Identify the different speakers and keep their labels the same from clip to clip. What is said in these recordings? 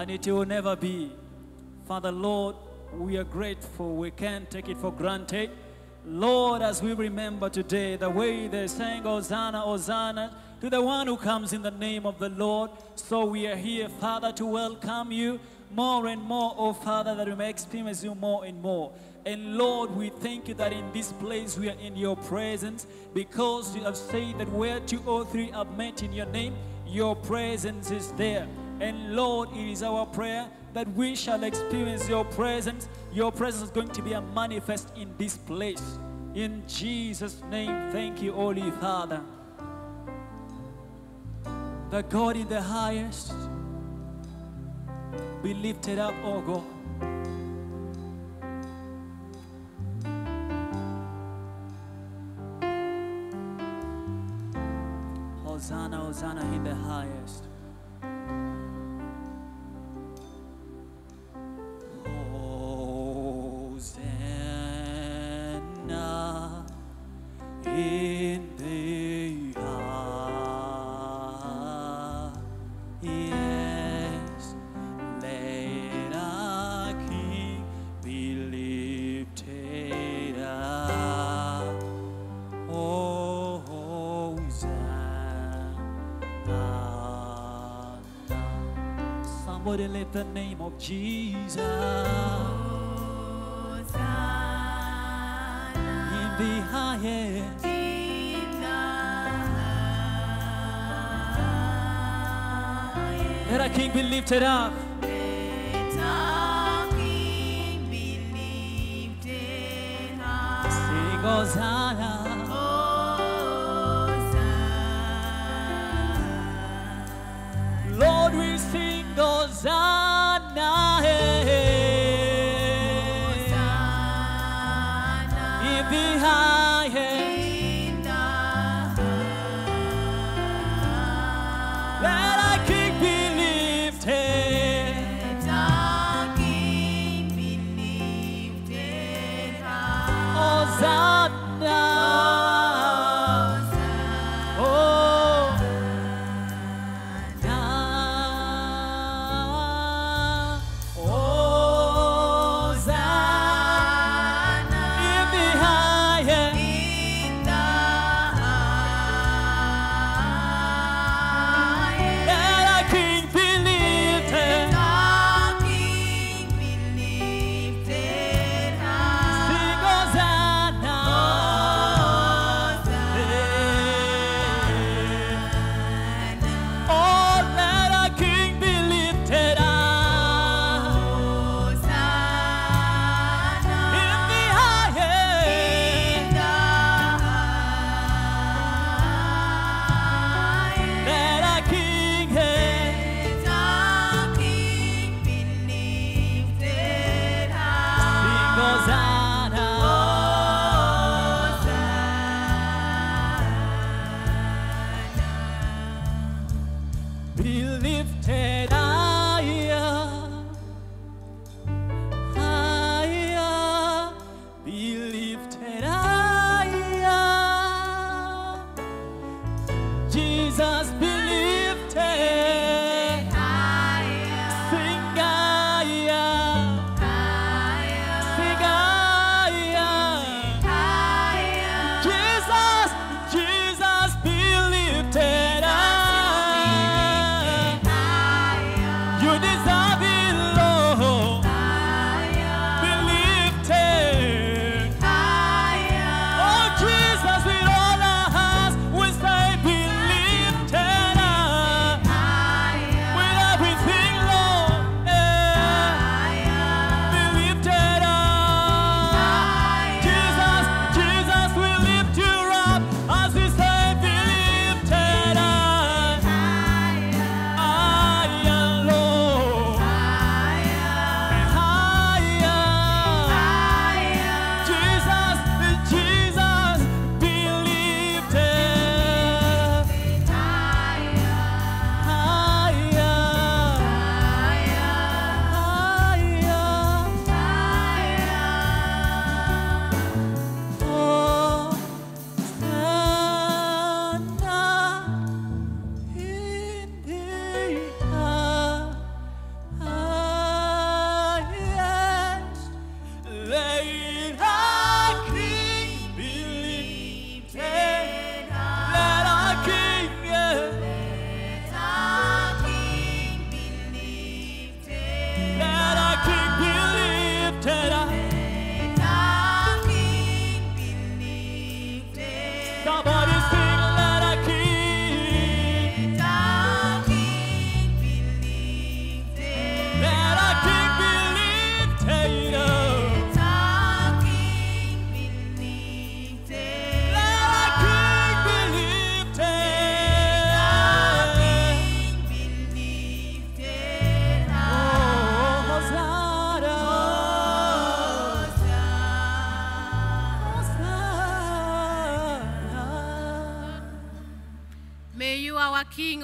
Speaker 1: and it will never be. Father, Lord, we are grateful. We can't take it for granted. Lord, as we remember today the way they sang Hosanna, Hosanna to the one who comes in the name of the Lord. So we are here, Father, to welcome you more and more, oh Father, that we may experience you more and more. And Lord, we thank you that in this place we are in your presence because you have said that where two or three are met in your name, your presence is there. And Lord, it is our prayer that we shall experience your presence. Your presence is going to be a manifest in this place. In Jesus' name, thank you, Holy Father. The God in the highest be lifted up, oh God. Hosanna, Hosanna in the highest. Somebody lift the name of Jesus in the highest. Let our King be lifted up.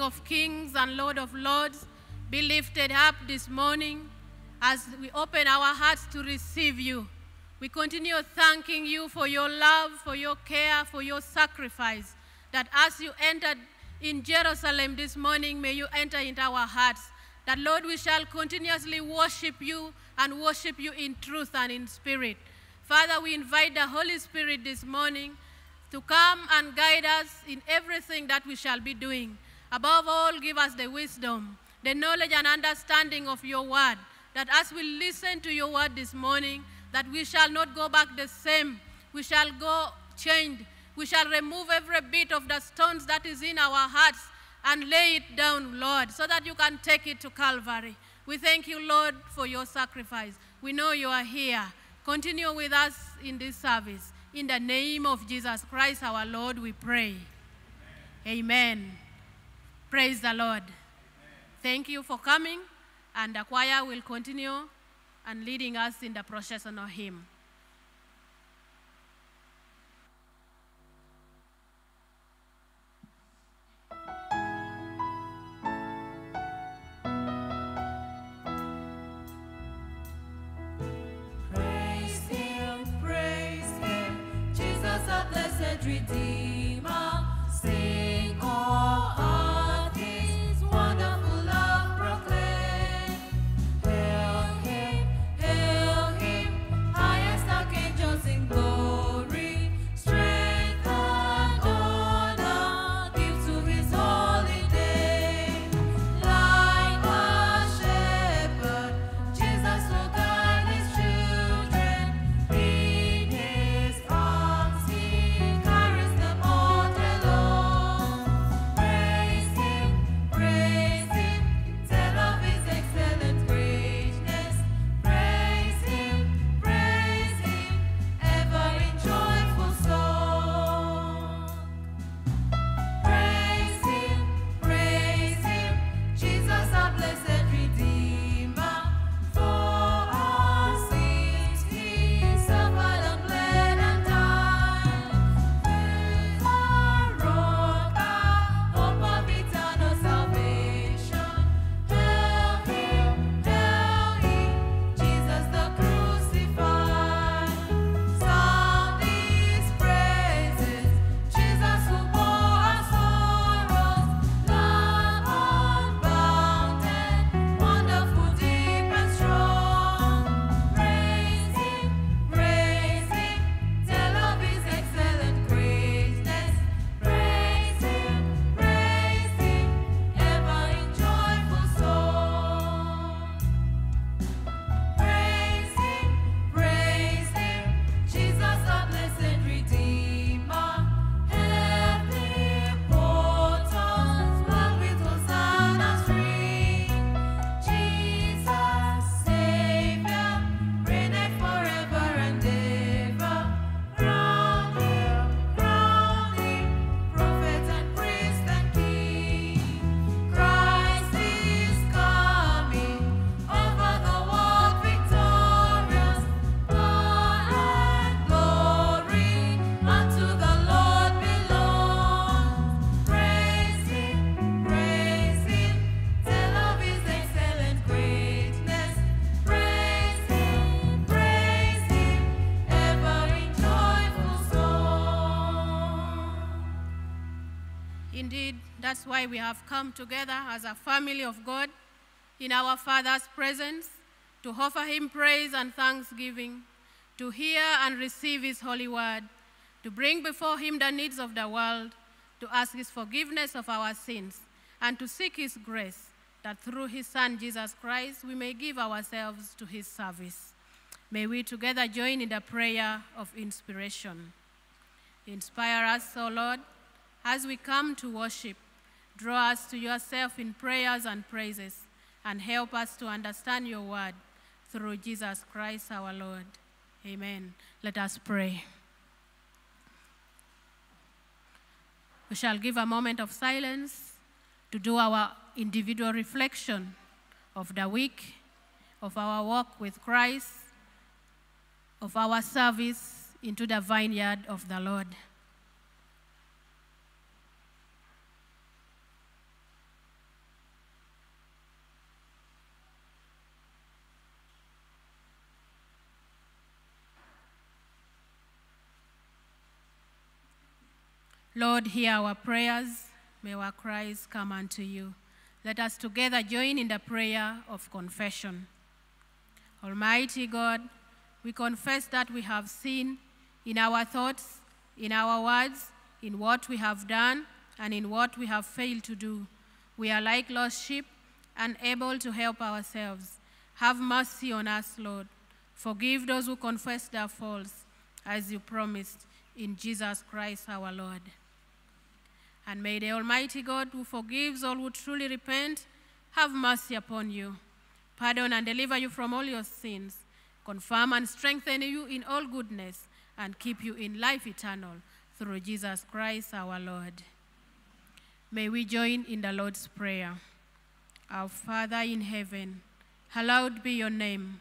Speaker 2: Of kings and Lord of lords, be lifted up this morning as we open our hearts to receive you. We continue thanking you for your love, for your care, for your sacrifice. That as you entered in Jerusalem this morning, may you enter into our hearts. That, Lord, we shall continuously worship you and worship you in truth and in spirit. Father, we invite the Holy Spirit this morning to come and guide us in everything that we shall be doing. Above all, give us the wisdom, the knowledge and understanding of your word, that as we listen to your word this morning, that we shall not go back the same. We shall go changed. We shall remove every bit of the stones that is in our hearts and lay it down, Lord, so that you can take it to Calvary. We thank you, Lord, for your sacrifice. We know you are here. Continue with us in this service. In the name of Jesus Christ, our Lord, we pray. Amen. Amen. Praise the Lord. Thank you for coming, and the choir will continue and leading us in the processional hymn.
Speaker 3: Praise Him, praise Him, Jesus, our blessed Redeemer.
Speaker 2: That's why we have come together as a family of God in our Father's presence to offer Him praise and thanksgiving, to hear and receive His holy word, to bring before Him the needs of the world, to ask His forgiveness of our sins, and to seek His grace, that through His Son Jesus Christ we may give ourselves to His service. May we together join in the prayer of inspiration. Inspire us, O Lord, as we come to worship. Draw us to yourself in prayers and praises, and help us to understand your word through Jesus Christ our Lord. Amen. Let us pray. We shall give a moment of silence to do our individual reflection of the week, of our walk with Christ, of our service into the vineyard of the Lord. Lord, hear our prayers. May our cries come unto you. Let us together join in the prayer of confession. Almighty God, we confess that we have sinned in our thoughts, in our words, in what we have done, and in what we have failed to do. We are like lost sheep, unable to help ourselves. Have mercy on us, Lord. Forgive those who confess their faults, as you promised, in Jesus Christ our Lord. And may the Almighty God, who forgives all who truly repent, have mercy upon you, pardon and deliver you from all your sins, confirm and strengthen you in all goodness, and keep you in life eternal through Jesus Christ our Lord. May we join in the Lord's Prayer. Our Father in heaven, hallowed be your name.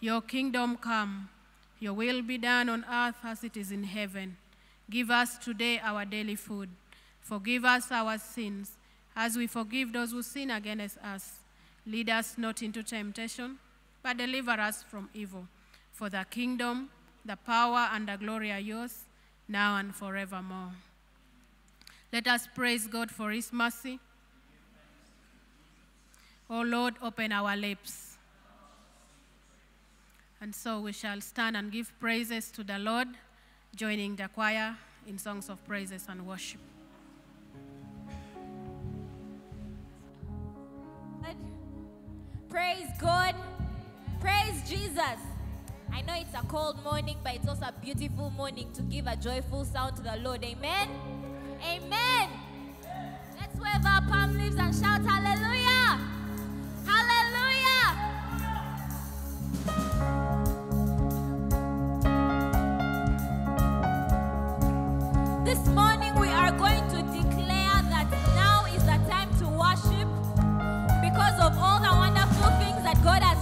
Speaker 2: Your kingdom come, your will be done on earth as it is in heaven. Give us today our daily food. Forgive us our sins, as we forgive those who sin against us. Lead us not into temptation, but deliver us from evil. For the kingdom, the power, and the glory are yours, now and forevermore. Let us praise God for his mercy. O Lord, open our lips. And so we shall stand and give praises to the Lord, joining the choir in songs of praises and worship.
Speaker 4: God. Praise God. Praise Jesus. I know it's a cold morning, but it's also a beautiful morning to give a joyful sound to the Lord. Amen. Amen. Let's wave our palm leaves and shout hallelujah. Hallelujah. Wonderful things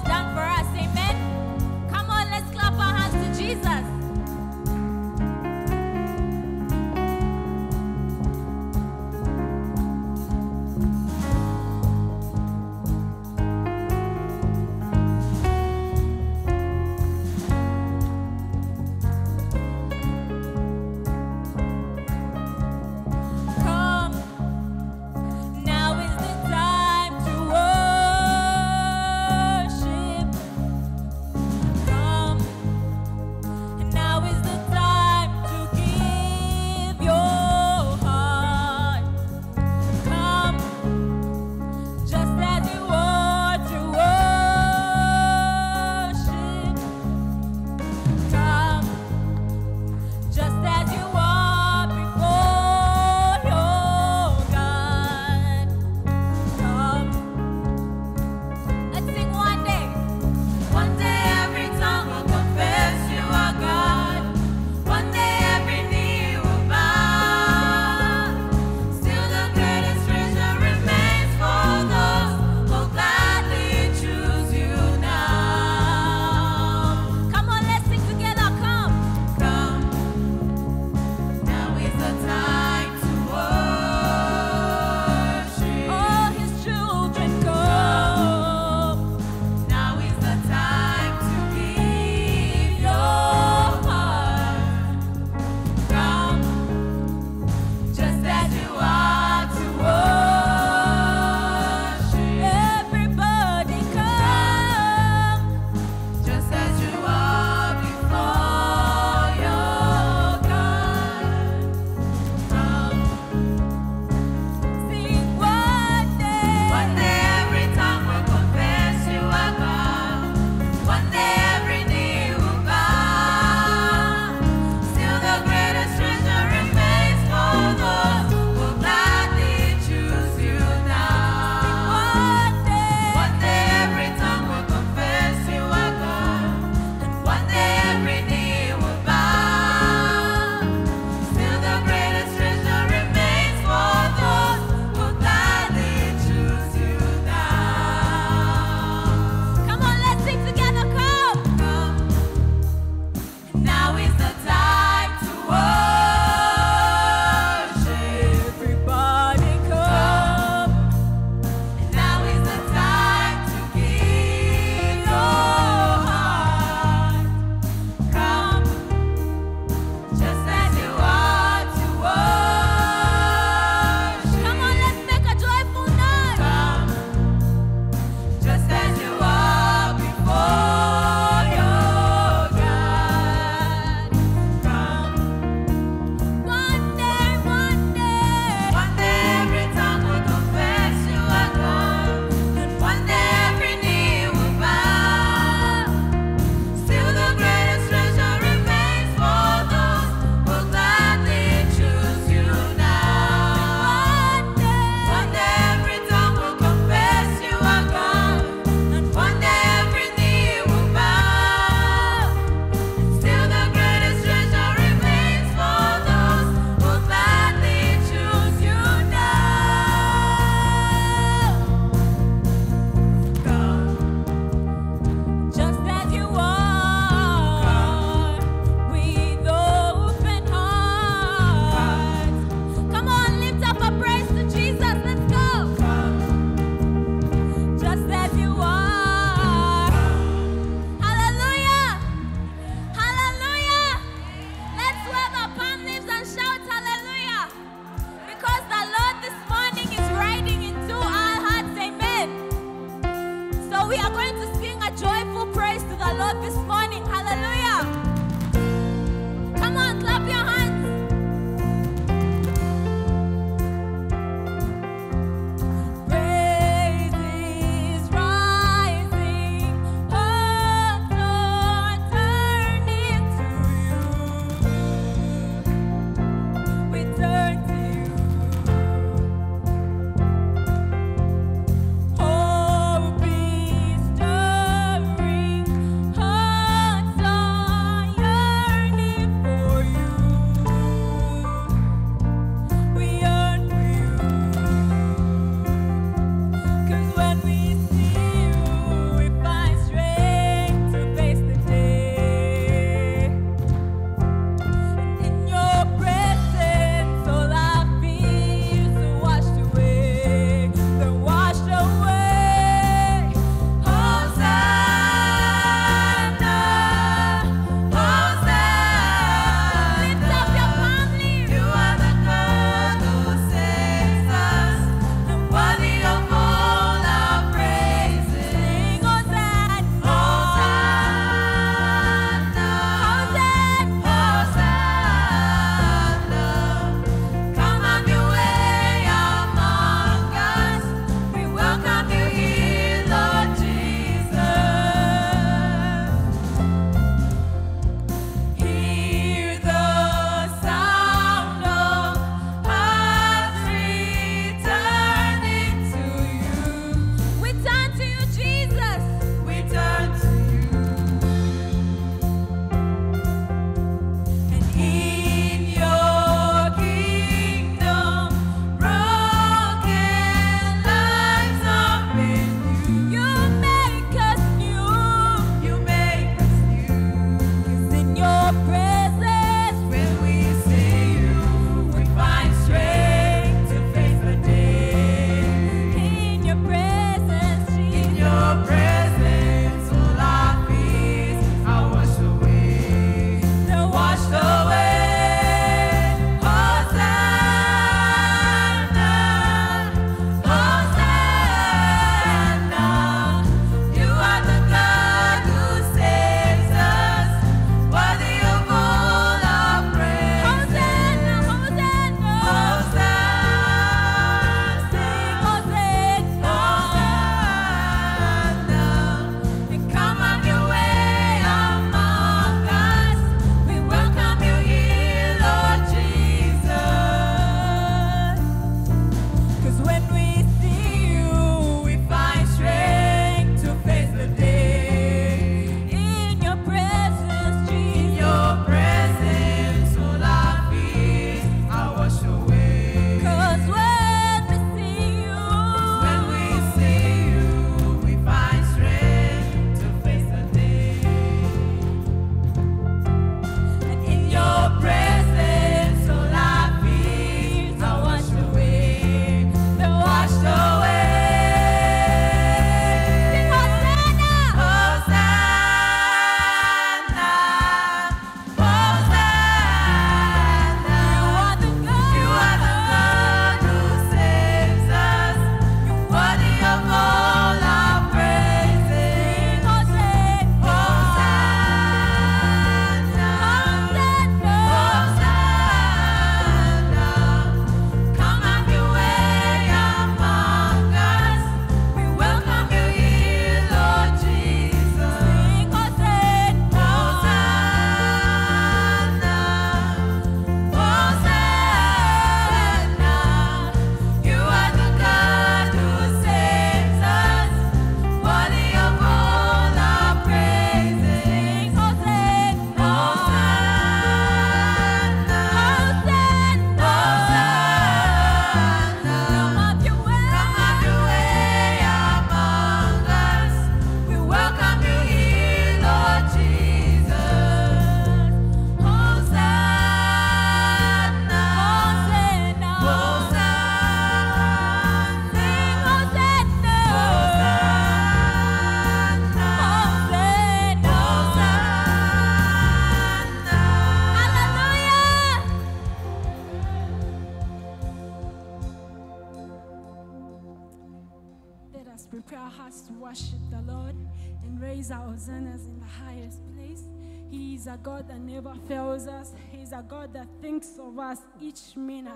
Speaker 4: of us each minute.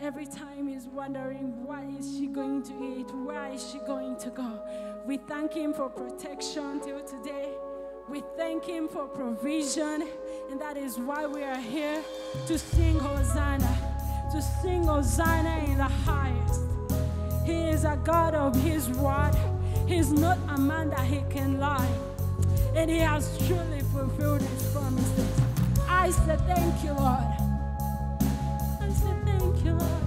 Speaker 4: Every time he's wondering what is she going to eat, where is she going to go. We thank him for protection till today. We thank him for provision, and that is why we are here to sing Hosanna, to sing Hosanna in the highest. He is a God of his word. He's not a man that he can lie. And he has truly fulfilled his promises. I say thank you, Lord. Say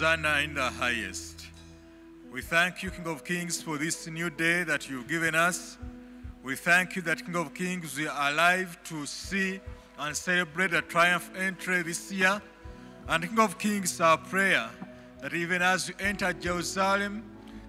Speaker 4: Hosanna in the highest. We thank you,
Speaker 5: King of Kings, for this new day that you've given us. We thank you that, King of Kings, we are alive to see and celebrate the triumph entry this year. And King of Kings, our prayer that even as you enter Jerusalem,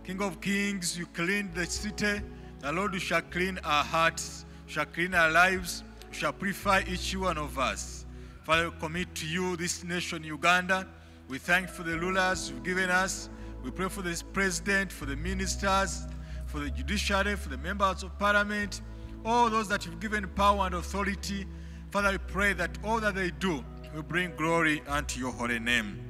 Speaker 5: King of Kings, you clean the city. The Lord, shall clean our hearts, shall clean our lives, shall purify each one of us. Father, we commit to you this nation, Uganda. We thank for the rulers you've given us. We pray for this president, for the ministers, for the judiciary, for the members of parliament, all those that you've given power and authority. Father, we pray that all that they do will bring glory unto your holy name.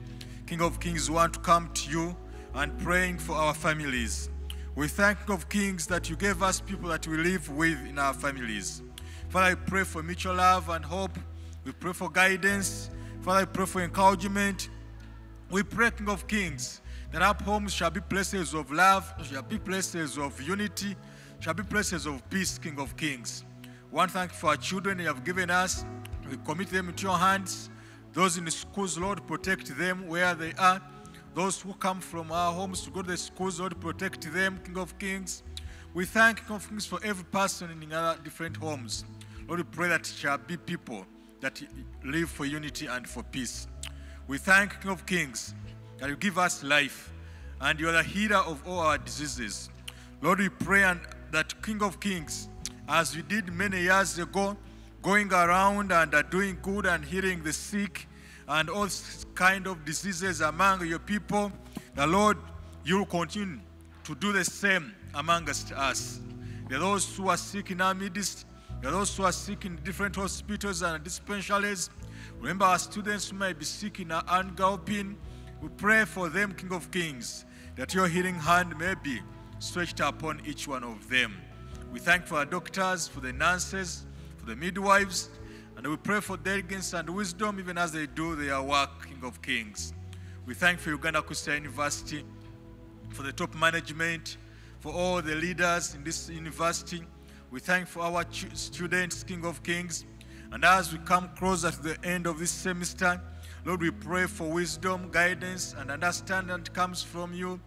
Speaker 5: King of Kings, we want to come to you and praying for our families. We thank of Kings that you gave us people that we live with in our families. Father, I pray for mutual love and hope. We pray for guidance. Father, I pray for encouragement. We pray, King of Kings, that our homes shall be places of love, shall be places of unity, shall be places of peace, King of Kings. One thank you for our children you have given us. We commit them into your hands. Those in the schools, Lord, protect them where they are. Those who come from our homes to go to the schools, Lord, protect them, King of Kings. We thank King of Kings for every person in other different homes. Lord, we pray that shall be people that live for unity and for peace. We thank King of Kings that you give us life and you are the healer of all our diseases. Lord, we pray and that King of Kings, as we did many years ago, going around and uh, doing good and healing the sick and all kind of diseases among your people, the Lord, you continue to do the same amongst us. There are those who are sick in our midst. There are those who are sick in different hospitals and dispensaries. Remember our students who may be sick in our Angalpin. We pray for them, King of Kings, that your healing hand may be stretched upon each one of them. We thank for our doctors, for the nurses, for the midwives, and we pray for diligence and wisdom even as they do their work, King of Kings. We thank for Uganda Christian University, for the top management, for all the leaders in this university. We thank for our students, King of Kings. And as we come closer to the end of this semester, Lord, we pray for wisdom, guidance, and understanding that comes from you.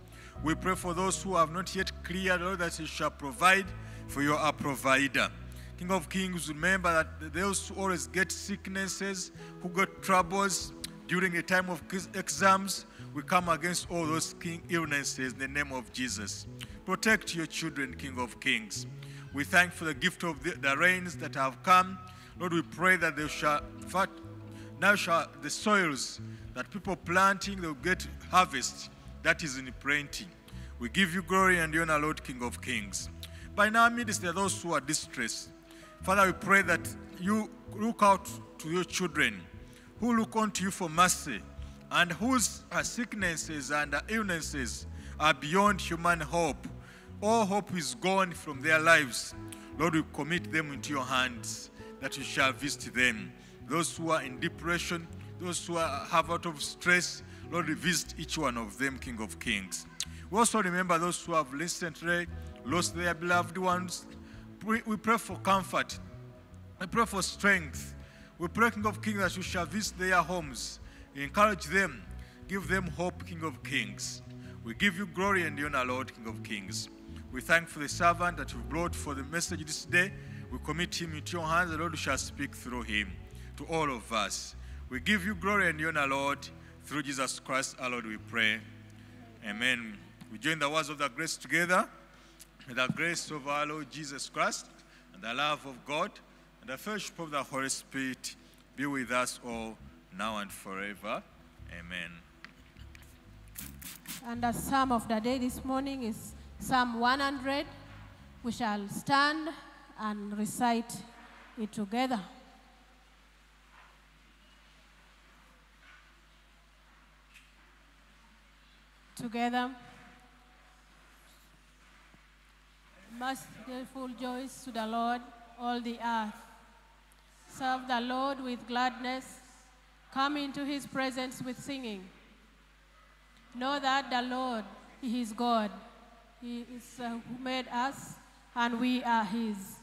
Speaker 5: We pray for those who have not yet cleared, Lord, that you shall provide, for you are provider. King of Kings, remember that those who always get sicknesses, who got troubles during the time of exams, we come against all those king illnesses in the name of Jesus. Protect your children, King of Kings. We thank for the gift of the, the rains that have come. Lord, we pray that they shall, fat, now shall the soils that people planting, they'll get harvest that is in planting. We give you glory and honor, Lord, King of Kings. By now, midst there are those who are distressed. Father, we pray that you look out to your children who look unto you for mercy and whose uh, sicknesses and illnesses are beyond human hope. All hope is gone from their lives. Lord, we commit them into your hands that you shall visit them. Those who are in depression, those who are, have out of stress, Lord, visit each one of them, King of Kings. We also remember those who have recently lost their beloved ones. We, pray for comfort. We pray for strength. We pray, King of Kings, that you shall visit their homes. Encourage them. Give them hope, King of Kings. We give you glory and honor, Lord, King of Kings. We thank for the servant that you've brought for the message this day. We commit him into your hands, the Lord, shall speak through him to all of us. We give you glory and honor, Lord, through Jesus Christ, our Lord, we pray. Amen. We join the words of the grace together. May the grace of our Lord Jesus Christ and the love of God and the fellowship of the Holy Spirit be with us all now and forever. Amen.
Speaker 2: And the psalm of the day this morning is Psalm 100. We shall stand and recite it together. Together. Merciful joys to the Lord, all the earth. Serve the Lord with gladness. Come into his presence with singing. Know that the Lord, He is God. He is uh, who made us, and we are His.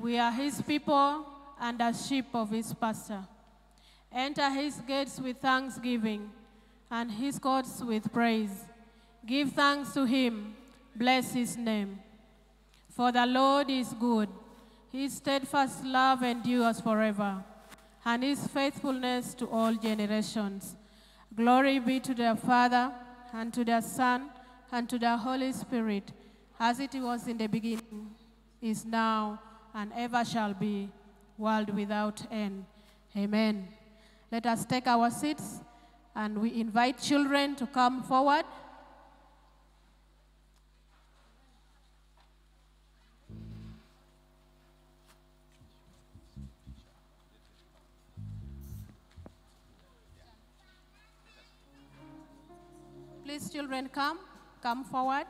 Speaker 2: We are His people and the sheep of His pasture. Enter His gates with thanksgiving and His courts with praise. Give thanks to Him. Bless His name. For the Lord is good. His steadfast love endures forever, and His faithfulness to all generations. Glory be to the Father, and to the Son, and to the Holy Spirit, as it was in the beginning, is now, and ever shall be, world without end. Amen. Let us take our seats, and we invite children to come forward. Please, children, come. Come forward.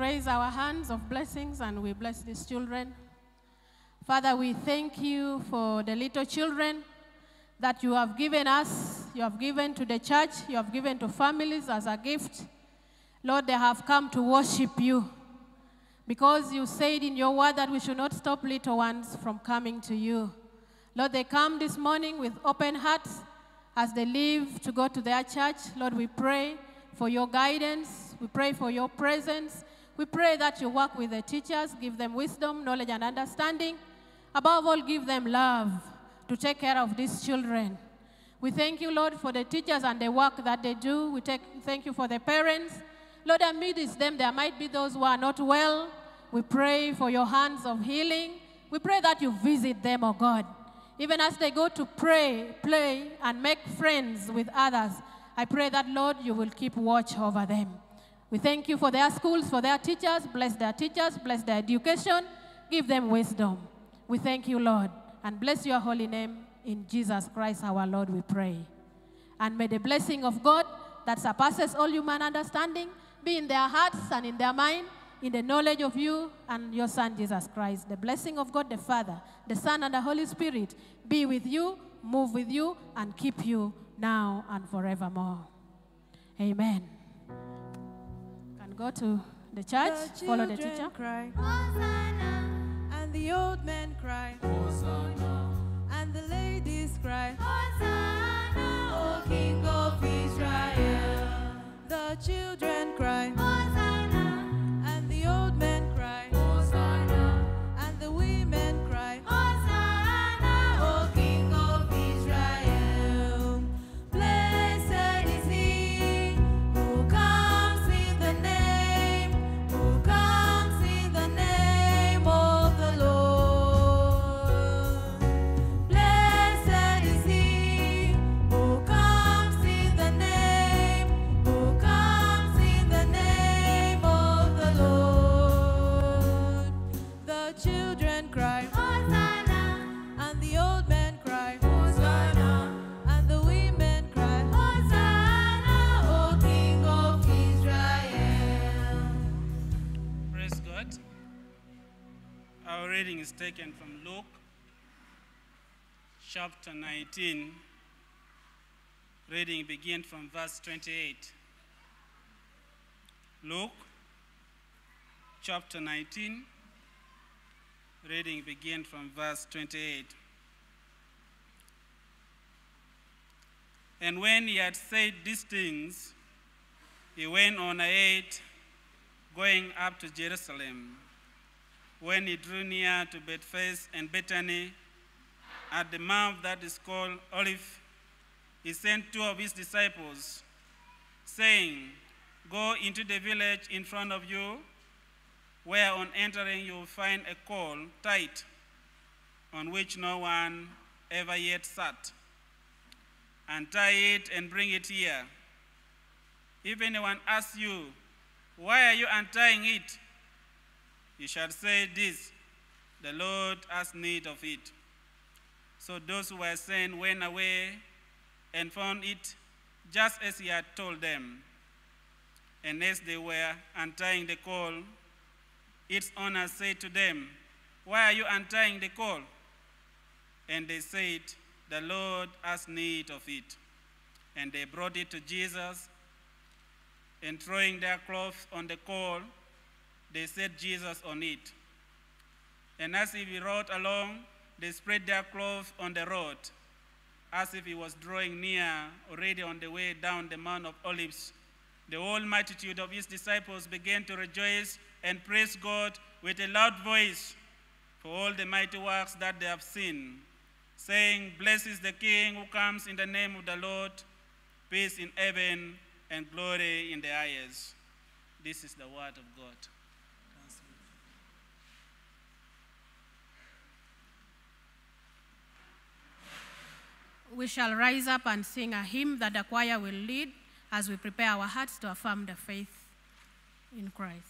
Speaker 2: Raise our hands of blessings and we bless these children. Father, we thank you for the little children that you have given us, you have given to the church, you have given to families as a gift. Lord, they have come to worship you because you said in your word that we should not stop little ones from coming to you. Lord, they come this morning with open hearts as they leave to go to their church. Lord, we pray for your guidance. We pray for your presence. We pray that you work with the teachers, give them wisdom, knowledge, and understanding. Above all, give them love to take care of these children. We thank you, Lord, for the teachers and the work that they do. We take, thank you for the parents. Lord, amidst them, there might be those who are not well. We pray for your hands of healing. We pray that you visit them, oh God. Even as they go to pray, play, and make friends with others, I pray that, Lord, you will keep watch over them. We thank you for their schools, for their teachers. Bless their teachers, bless their education. Give them wisdom. We thank you, Lord, and bless your holy name. In Jesus Christ, our Lord, we pray. And may the blessing of God that surpasses all human understanding be in their hearts and in their mind, in the knowledge of you and your Son, Jesus Christ. The blessing of God the Father, the Son, and the Holy Spirit be with you move with you, and keep you now and forevermore. Amen. Go to the church,
Speaker 3: The
Speaker 2: follow the teacher.
Speaker 3: cry, and the old men cry, and the ladies cry, O King of Israel. The children cry,
Speaker 6: reading is taken from Luke chapter 19. Reading begins from verse 28. Luke chapter 19. Reading begins from verse 28. And when he had said these things, he went on ahead, going up to Jerusalem. When he drew near to Bethphage and Bethany, at the mount that is called Olive, he sent two of his disciples, saying, Go into the village in front of you, where on entering you will find a coal tight, on which no one ever yet sat. Untie it and bring it here. If anyone asks you, Why are you untying it? You shall say this The Lord has need of it. So those who were sent went away and found it just as he had told them. And as they were untying the coal, its owner said to them, Why are you untying the coal? And they said, The Lord has need of it. And they brought it to Jesus, and throwing their clothes on the coal, they set Jesus on it. And as he rode along, they spread their clothes on the road, as if he was drawing near, already on the way down the Mount of Olives. The whole multitude of his disciples began to rejoice and praise God with a loud voice for all the mighty works that they have seen, saying, Blessed is the King who comes in the name of the Lord, peace in heaven and glory in the highest. This is the word of God.
Speaker 2: We shall rise up and sing a hymn that the choir will lead as we prepare our hearts to affirm the faith in Christ.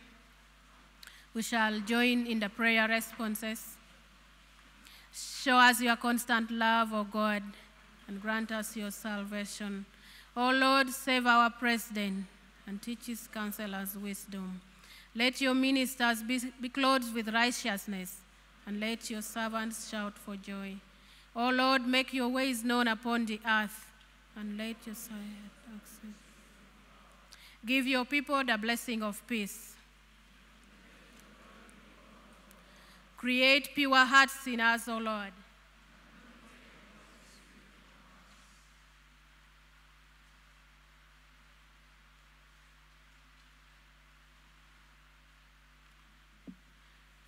Speaker 2: We shall join in the prayer responses. Show us your constant love, O God, and grant us your salvation. O Lord, save our president and teach his counselors wisdom. Let your ministers be, be clothed with righteousness, and let your servants shout for joy. O Lord, make your ways known upon the earth, and let your side access. Give your people the blessing of peace. Create pure hearts in us, O Lord.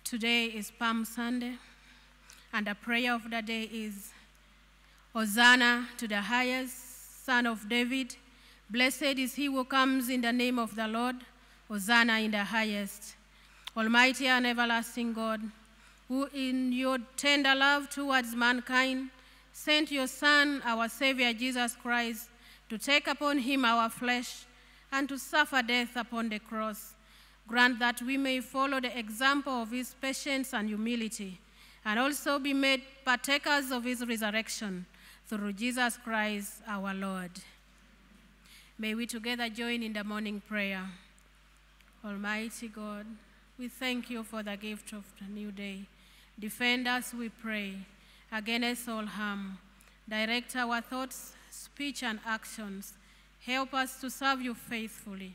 Speaker 2: Today is Palm Sunday, and the prayer of the day is Hosanna to the highest, Son of David. Blessed is he who comes in the name of the Lord. Hosanna in the highest. Almighty and everlasting God, who in your tender love towards mankind sent your Son, our Savior Jesus Christ, to take upon him our flesh and to suffer death upon the cross. Grant that we may follow the example of his patience and humility, and also be made partakers of his resurrection through Jesus Christ our Lord. May we together join in the morning prayer. Almighty God, we thank you for the gift of the new day. Defend us, we pray, against all harm. Direct our thoughts, speech, and actions. Help us to serve you faithfully,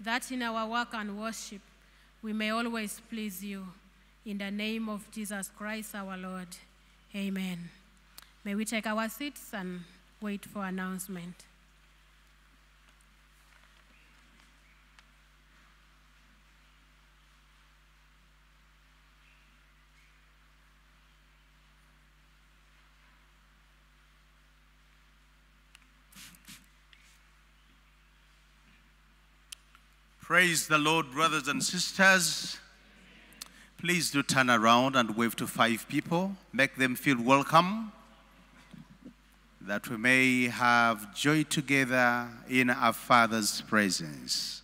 Speaker 2: that in our work and worship we may always please you. In the name of Jesus Christ our Lord. Amen. May we take our seats and wait for announcement.
Speaker 7: Praise the Lord, brothers and sisters. Please do turn around and wave to five people. Make them feel welcome. That we may have joy together in our Father's presence.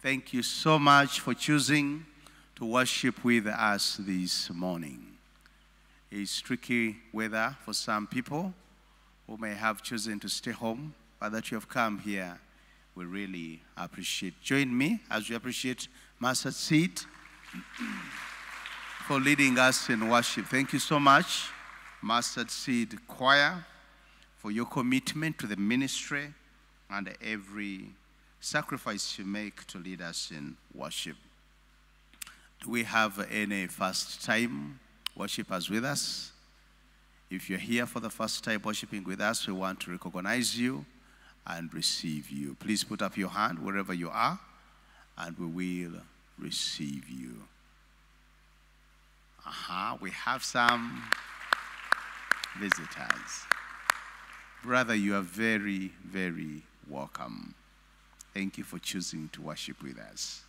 Speaker 7: Thank you so much for choosing to worship with us this morning. It's tricky weather for some people who may have chosen to stay home, but that you have come here we really appreciate. Join me as we appreciate Master Seed for leading us in worship. Thank you so much, Master Seed Choir, for your commitment to the ministry and every sacrifice you make to lead us in worship. Do we have any first time worshipers with us? If you're here for the first time worshiping with us, we want to recognize you and receive you. Please put up your hand wherever you are, and we will receive you. Aha, uh-huh, we have some visitors. Brother, you are very, very welcome. Thank you for choosing to worship with us.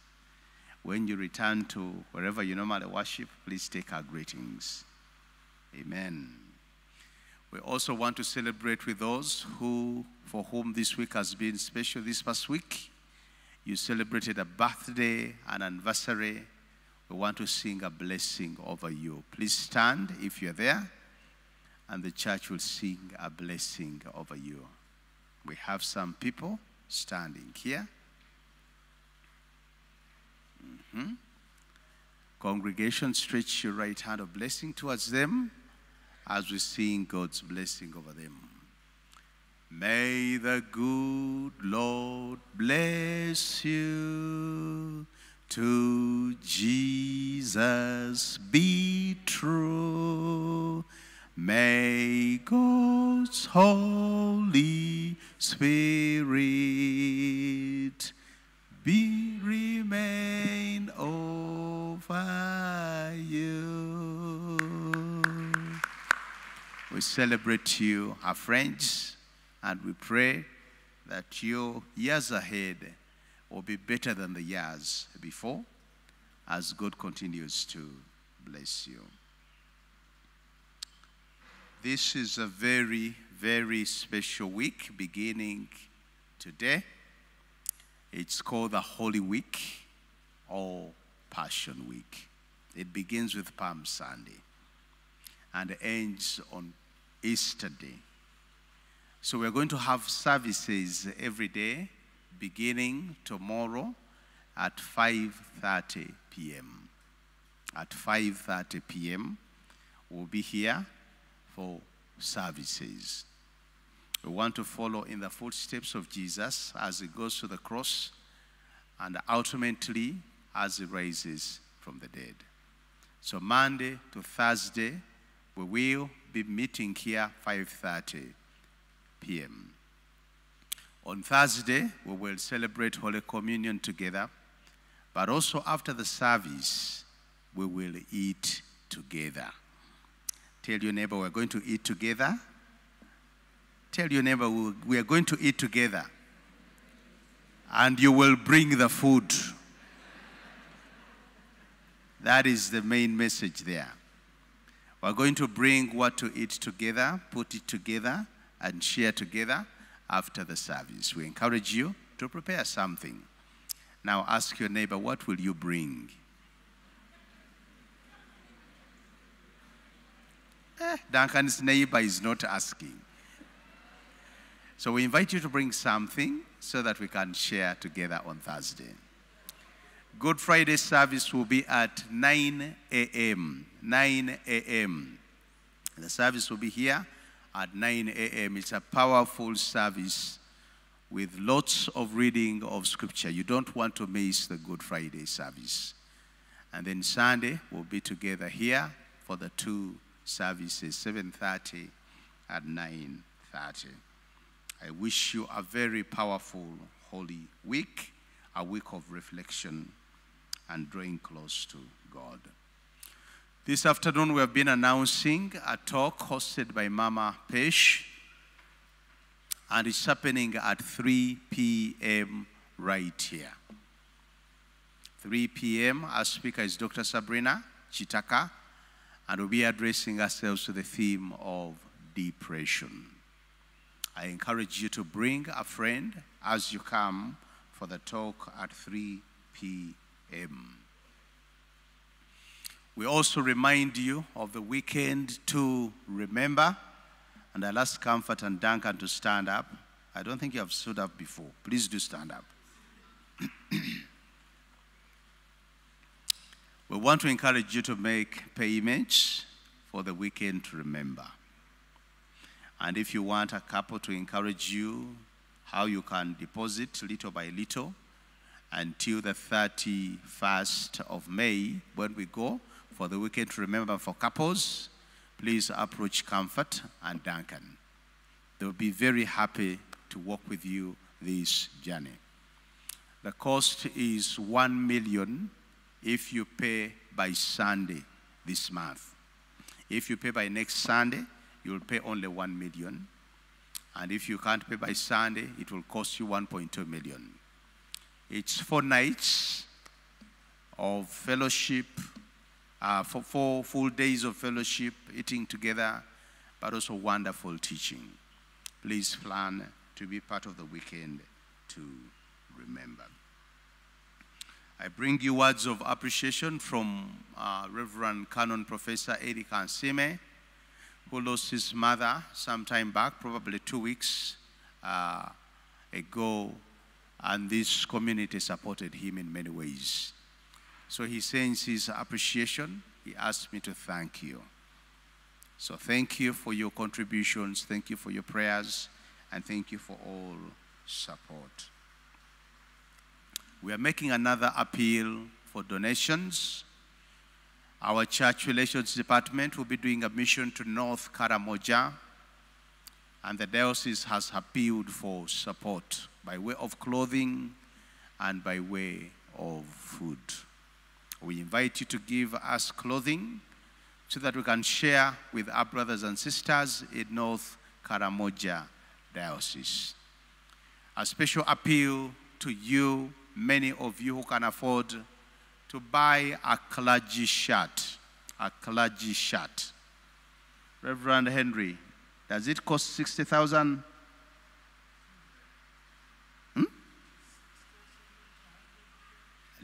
Speaker 7: When you return to wherever you normally worship, please take our greetings. Amen. We also want to celebrate with those who, for whom this week has been special this past week. You celebrated a birthday, an anniversary. We want to sing a blessing over you. Please stand if you're there, and the church will sing a blessing over you. We have some people standing here. Mm-hmm. Congregation, stretch your right hand of blessing towards them as we sing God's blessing over them. May the good Lord bless you. To Jesus be true. May God's Holy Spirit be remain over you. We celebrate you, our friends, and we pray that your years ahead will be better than the years before as God continues to bless you. This is a very, very special week beginning today. It's called the Holy Week or Passion Week. It begins with Palm Sunday and ends on Easter Day. So we're going to have services every day beginning tomorrow at 5:30 p.m. At 5:30 p.m. we'll be here for services. We want to follow in the footsteps of Jesus as he goes to the cross and ultimately as he rises from the dead. So Monday to Thursday we will be meeting here 5:30 p.m. On Thursday, we will celebrate Holy Communion together, but also after the service, we will eat together. Tell your neighbor we're going to eat together. Tell your neighbor we- we are going to eat together. And you will bring the food. That is the main message there. We're going to bring what to eat together, put it together, and share together after the service. We encourage you to prepare something. Now ask your neighbor, what will you bring? Eh, Duncan's neighbor is not asking. So we invite you to bring something so that we can share together on Thursday. Good Friday service will be at 9 a.m. 9 a.m. The service will be here at 9 a.m. It's a powerful service with lots of reading of scripture. You don't want to miss the Good Friday service. And then Sunday we'll be together here for the two services, 7:30 at 9:30. I wish you a very powerful holy week, a week of reflection and drawing close to God. This afternoon, we have been announcing a talk hosted by Mama Pesh, and it's happening at 3 p.m. right here. 3 p.m., our speaker is Dr. Sabrina Chitaka, and we'll be addressing ourselves to the theme of depression. I encourage you to bring a friend as you come for the talk at 3 p.m. We also remind you of the weekend to remember, and I'll ask Comfort and Duncan to stand up. I don't think you have stood up before. Please do stand up. we want to encourage you to make payments for the weekend to remember. And if you want a couple to encourage you how you can deposit little by little until the 31st of May when we go for the weekend remember for couples, please approach Comfort and Duncan. They'll be very happy to walk with you this journey. The cost is 1 million if you pay by Sunday this month. If you pay by next Sunday, you'll pay only 1 million. And if you can't pay by Sunday, it will cost you 1.2 million. It's four nights of fellowship, uh, for four full days of fellowship, eating together, but also wonderful teaching. Please plan to be part of the weekend to remember. I bring you words of appreciation from uh, Reverend Canon Professor Eddie Kansime, who lost his mother some time back, probably two weeks uh, ago, and this community supported him in many ways. So he sends his appreciation. He asked me to thank you. So thank you for your contributions. Thank you for your prayers. And thank you for all support. We are making another appeal for donations. Our church relations department will be doing a mission to North Karamoja, and the diocese has appealed for support by way of clothing and by way of food. We invite you to give us clothing so that we can share with our brothers and sisters in North Karamoja Diocese. A special appeal to you, many of you who can afford to buy a clergy shirt. A clergy shirt. Reverend Henry, does it cost 60,000?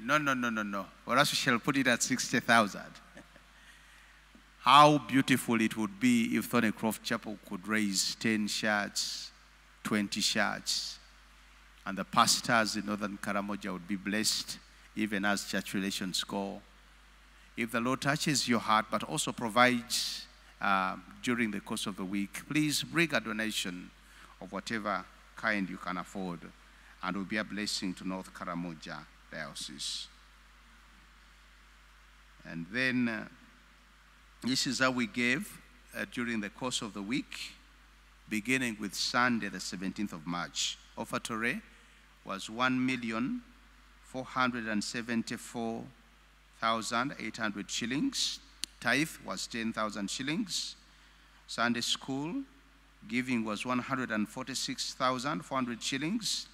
Speaker 7: No, no, no, no, no. Or else we shall put it at 60,000. How beautiful it would be if Thornycroft Chapel could raise 10 shirts, 20 shirts, and the pastors in Northern Karamoja would be blessed, even as church relations go. If the Lord touches your heart, but also provides uh, during the course of the week, please bring a donation of whatever kind you can afford, and it will be a blessing to North Karamoja Diocese. And then, uh, this is how we gave uh, during the course of the week, beginning with Sunday, the 17th of March. Offertory was 1,474,800 shillings. Tithe was 10,000 shillings. Sunday school giving was 146,400 shillings.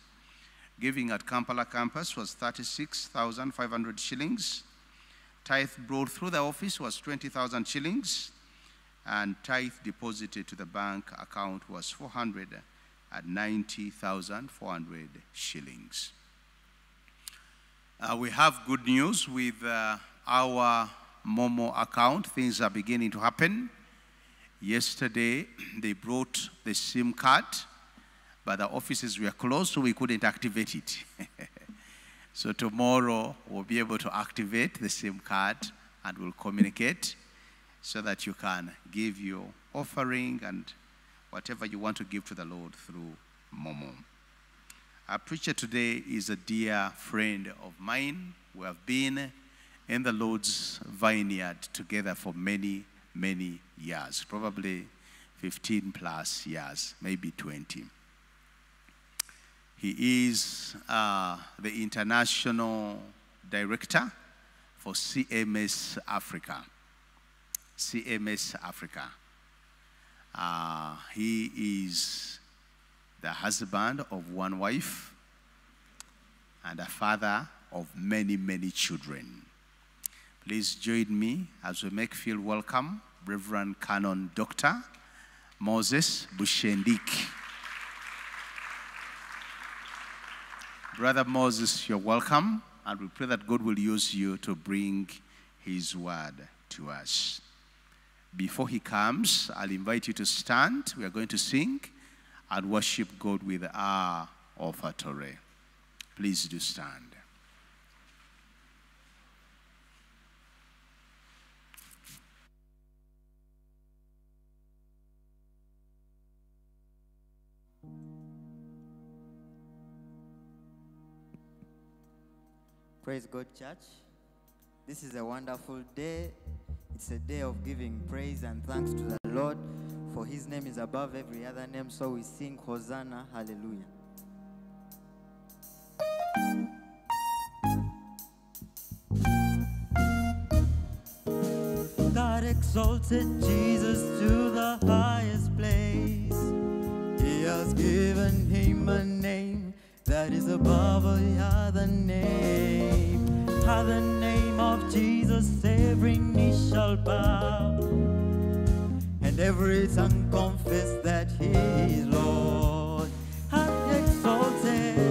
Speaker 7: Giving at Kampala campus was 36,500 shillings. Tithe brought through the office was 20,000 shillings, and tithe deposited to the bank account was 490,400 shillings. Uh, we have good news with uh, our Momo account. Things are beginning to happen. Yesterday, they brought the SIM card, but the offices were closed, so we couldn't activate it. So tomorrow we'll be able to activate the SIM card and we'll communicate so that you can give your offering and whatever you want to give to the Lord through Momo. Our preacher today is a dear friend of mine. We have been in the Lord's vineyard together for many, many years, probably 15 plus years, maybe 20. He is uh, the international director for CMS Africa. CMS Africa. Uh, he is the husband of one wife and a father of many, many children. Please join me as we make feel welcome Reverend Canon Dr. Moses Bushendich. Brother Moses, you're welcome, and we pray that God will use you to bring his word to us. Before he comes, I'll invite you to stand. We are going to sing and worship God with our offertory. Please do stand.
Speaker 1: Praise God, church. This is a wonderful day. It's a day of giving praise and thanks to the Lord, for his name is above every other name. So we sing Hosanna, Hallelujah. God exalted Jesus to the highest place. He has given him a that is above all other name. At the name of Jesus, every knee shall bow, and every tongue confess that He is Lord. And exalted.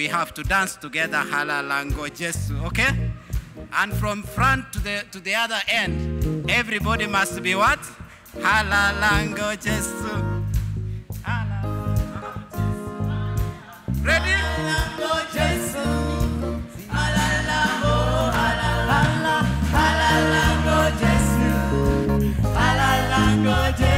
Speaker 8: We have to dance together halalango Jesu, okay? And from front to the to the other end, everybody must be what? Halalango Jesu. Ready?
Speaker 3: Halalango Jesu. Halalango Jesu.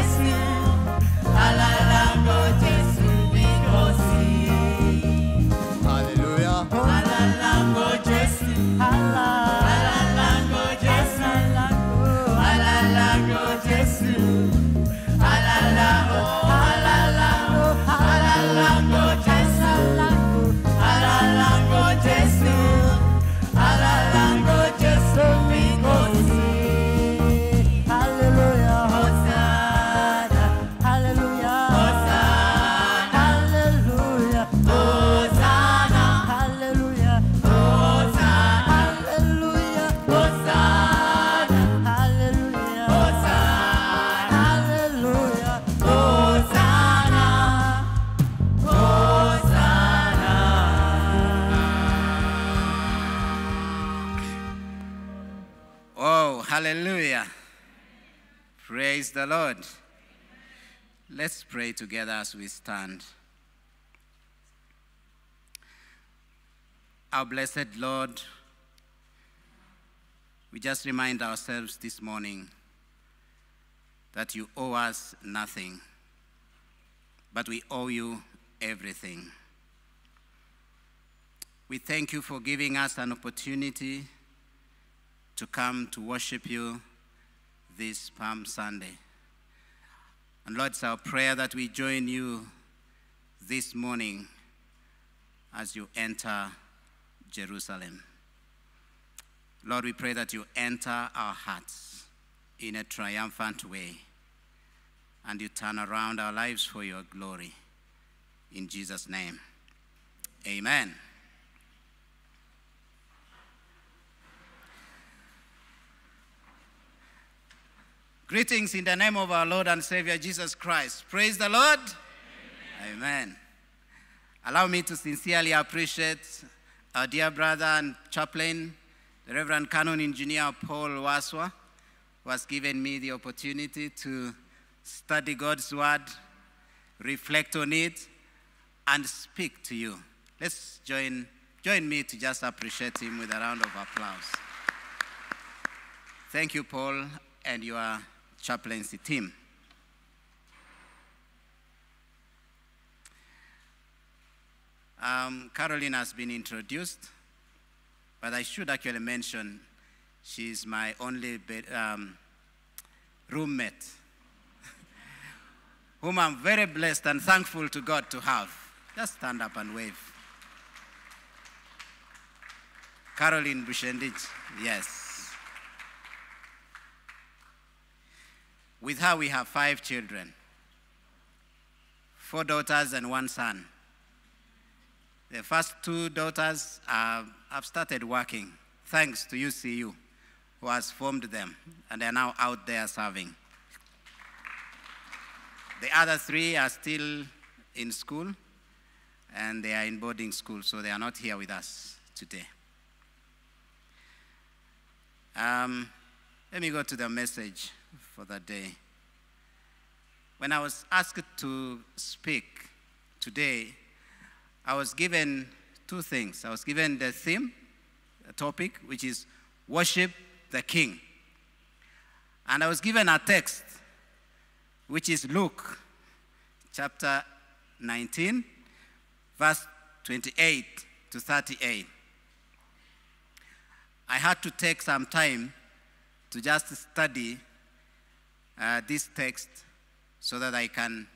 Speaker 8: The Lord. Let's pray together as we stand. Our blessed Lord, we just remind ourselves this morning that you owe us nothing, but we owe you everything. We thank you for giving us an opportunity to come to worship you this Palm Sunday. And Lord, it's our prayer that we join you this morning as you enter Jerusalem. Lord, we pray that you enter our hearts in a triumphant way and you turn around our lives for your glory. In Jesus' name, amen. Greetings in the name of our Lord and Savior Jesus Christ. Praise the Lord. Amen. Amen. Allow me to sincerely appreciate our dear brother and chaplain, the Reverend Canon Engineer Paul Waswa, who has given me the opportunity to study God's Word, reflect on it, and speak to you. Let's join, join me to just appreciate him with a round of applause. Thank you, Paul, and your chaplaincy team. Um, Caroline has been introduced, but I should actually mention she's my only um, roommate, whom I'm very blessed and thankful to God to have. Just stand up and wave. Caroline Bushendich, yes. With her, we have five children four daughters and one son. The first two daughters have started working, thanks to UCU, who has formed them, and they're now out there serving. The other three are still in school, and they are in boarding school, so they are not here with us today. Um, let me go to the message for that day. When I was asked to speak today, I was given two things. I was given the theme, the topic, which is worship the King. And I was given a text, which is Luke chapter 19, verse 28 to 38. I had to take some time to just study uh, this text so that I can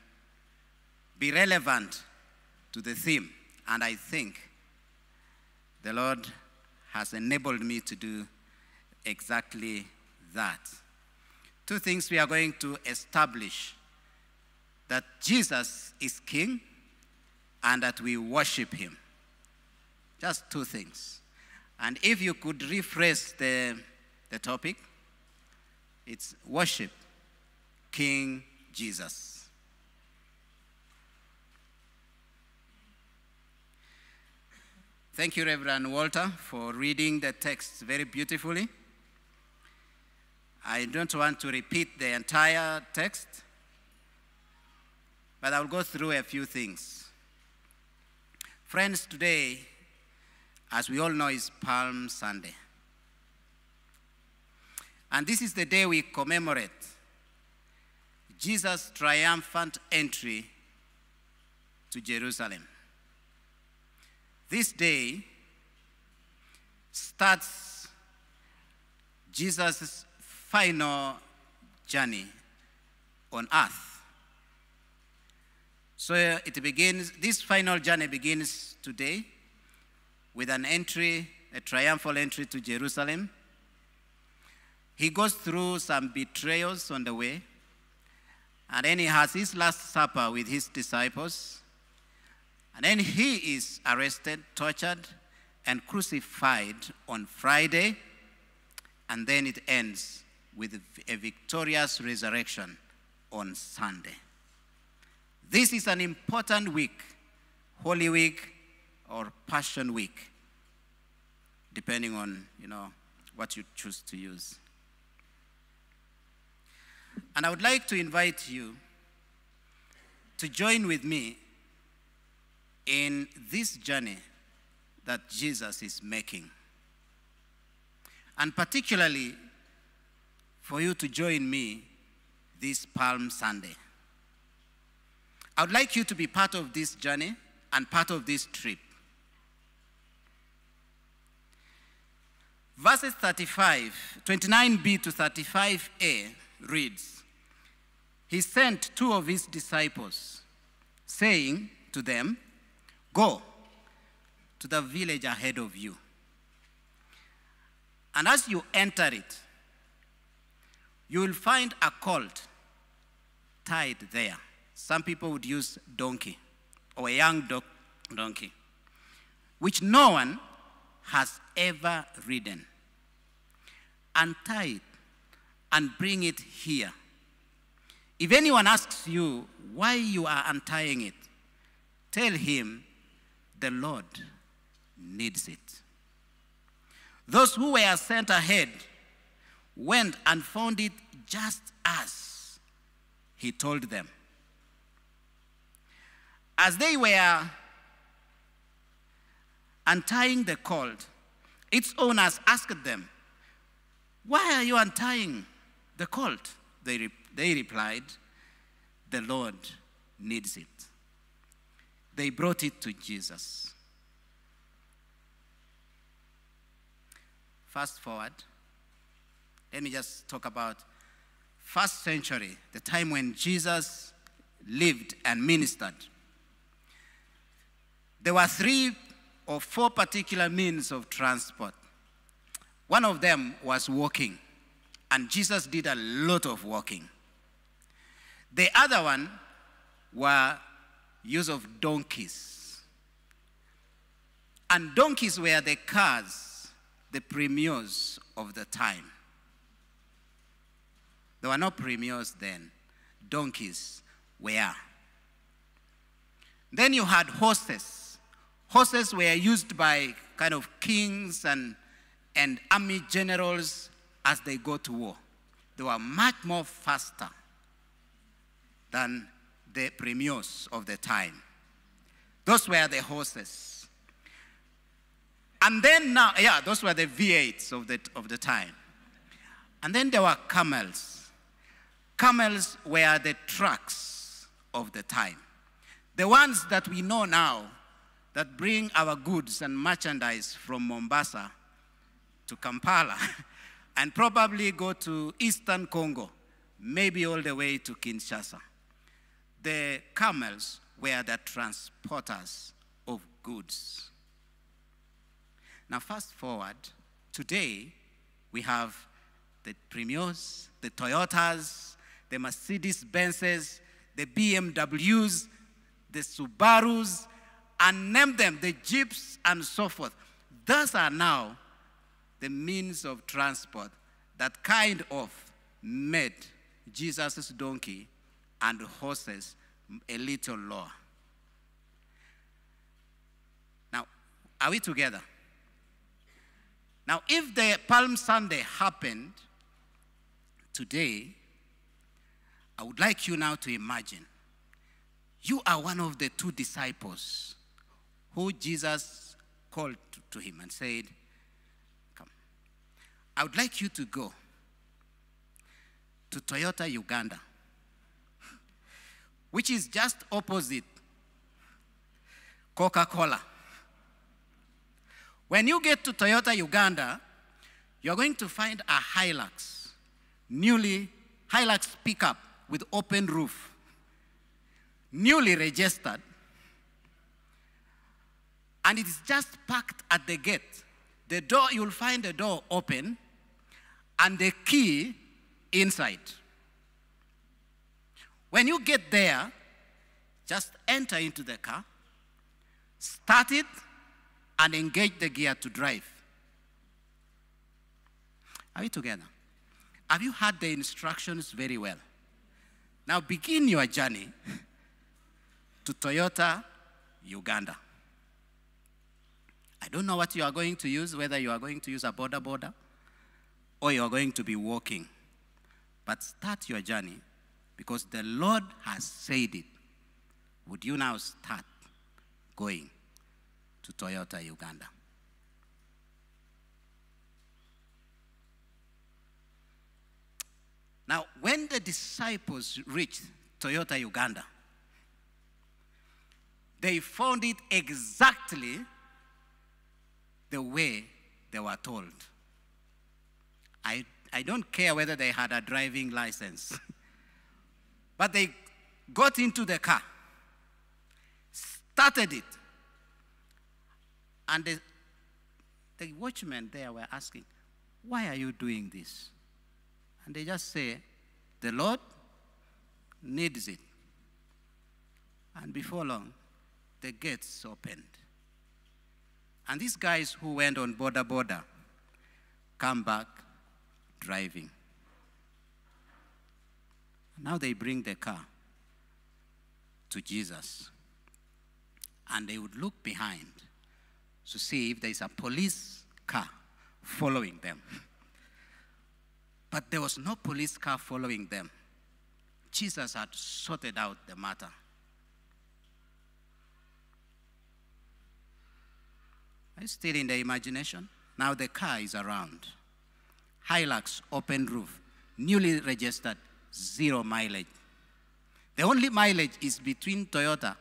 Speaker 8: be relevant to the theme. And I think the Lord has enabled me to do exactly that. Two things we are going to establish that Jesus is King and that we worship Him. Just two things. And if you could rephrase the, the topic, it's worship King Jesus. Thank you, Reverend Walter, for reading the text very beautifully. I don't want to repeat the entire text, but I'll go through a few things. Friends, today, as we all know, is Palm Sunday. And this is the day we commemorate Jesus' triumphant entry to Jerusalem. This day starts Jesus' final journey on earth. So it begins, this final journey begins today with an entry, a triumphal entry to Jerusalem. He goes through some betrayals on the way, and then he has his last supper with his disciples. And then he is arrested, tortured, and crucified on Friday. And then it ends with a victorious resurrection on Sunday. This is an important week, Holy Week or Passion Week, depending on, you know, what you choose to use. And I would like to invite you to join with me in this journey that Jesus is making. And particularly for you to join me this Palm Sunday. I would like you to be part of this journey and part of this trip. Verses 35, 29b to 35a reads He sent two of his disciples, saying to them, Go to the village ahead of you. And as you enter it, you will find a colt tied there. Some people would use donkey or a young do- donkey, which no one has ever ridden. Untie it and bring it here. If anyone asks you why you are untying it, tell him the Lord needs it. Those who were sent ahead went and found it just as he told them. As they were untying the colt, its owners asked them, Why are you untying the colt? They, re- they replied, The Lord needs it. They brought it to Jesus. Fast forward. Let me just talk about first century, the time when Jesus lived and ministered. There were three or four particular means of transport. One of them was walking, and Jesus did a lot of walking. The other one were use of donkeys. And donkeys were the cars, the Premios of the time. There were no Premios then, donkeys were. Then you had horses. Horses were used by kind of kings and, and army generals as they go to war. They were much more faster than the Premios of the time. Those were the horses. And then now, yeah, those were the V8s of the, of the time. And then there were camels. Camels were the trucks of the time. The ones that we know now that bring our goods and merchandise from Mombasa to Kampala and probably go to eastern Congo, maybe all the way to Kinshasa. The camels were the transporters of goods. Now, fast forward, today we have the Premios, the Toyotas, the Mercedes Benzes, the BMWs, the Subarus, and name them, the Jeeps, and so forth. Those are now the means of transport that kind of made Jesus' donkey and horses a little lower. Now, are we together? Now, if the Palm Sunday happened today, I would like you now to imagine you are one of the two disciples who Jesus called to him and said. I would like you to go to Toyota Uganda, which is just opposite Coca Cola. When you get to Toyota Uganda, you're going to find a Hilux, newly Hilux pickup with open roof, newly registered, and it is just parked at the gate. The door, you'll find the door open and the key inside. When you get there, just enter into the car, start it, and engage the gear to drive. Are we together? Have you heard the instructions very well? Now begin your journey to Toyota, Uganda. I don't know what you are going to use, whether you are going to use a boda boda or you are going to be walking. But start your journey because the Lord has said it. Would you now start going to Toyota Uganda? Now, when the disciples reached Toyota Uganda, they found it exactly the way they were told. I, I don't care whether they had a driving license, but they got into the car, started it, and the, the watchmen there were asking, Why are you doing this? And they just say, The Lord needs it. And before long, the gates opened. And these guys who went on boda boda come back driving. Now they bring the car to Jesus. And they would look behind to see if there is a police car following them. But there was no police car following them. Jesus had sorted out the matter. Are you still in the imagination? Now the car is around. Hilux, open roof, newly registered, zero mileage. The only mileage is between Toyota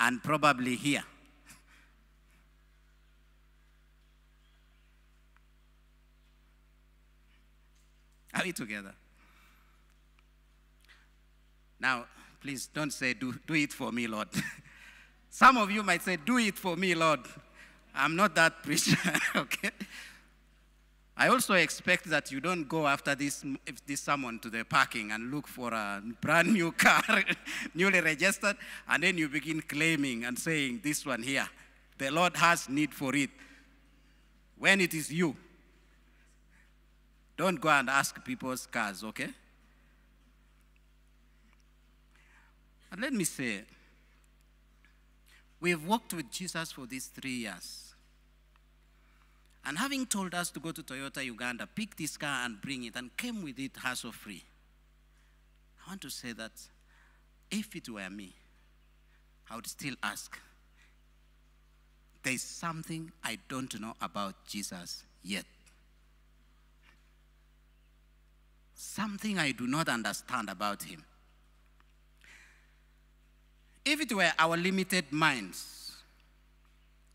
Speaker 8: and probably here. Are we together? Now, please don't say, do, do it for me, Lord. Some of you might say, do it for me, Lord. I'm not that preacher, okay? I also expect that you don't go after this, this sermon to the parking and look for a brand new car, newly registered, and then you begin claiming and saying, this one here, the Lord has need for it. When it is you, don't go and ask people's cars, okay? And let me say, we have walked with Jesus for these three years. And having told us to go to Toyota Uganda, pick this car and bring it, and came with it hassle free, I want to say that if it were me, I would still ask, there's something I don't know about Jesus yet. Something I do not understand about him. If it were our limited minds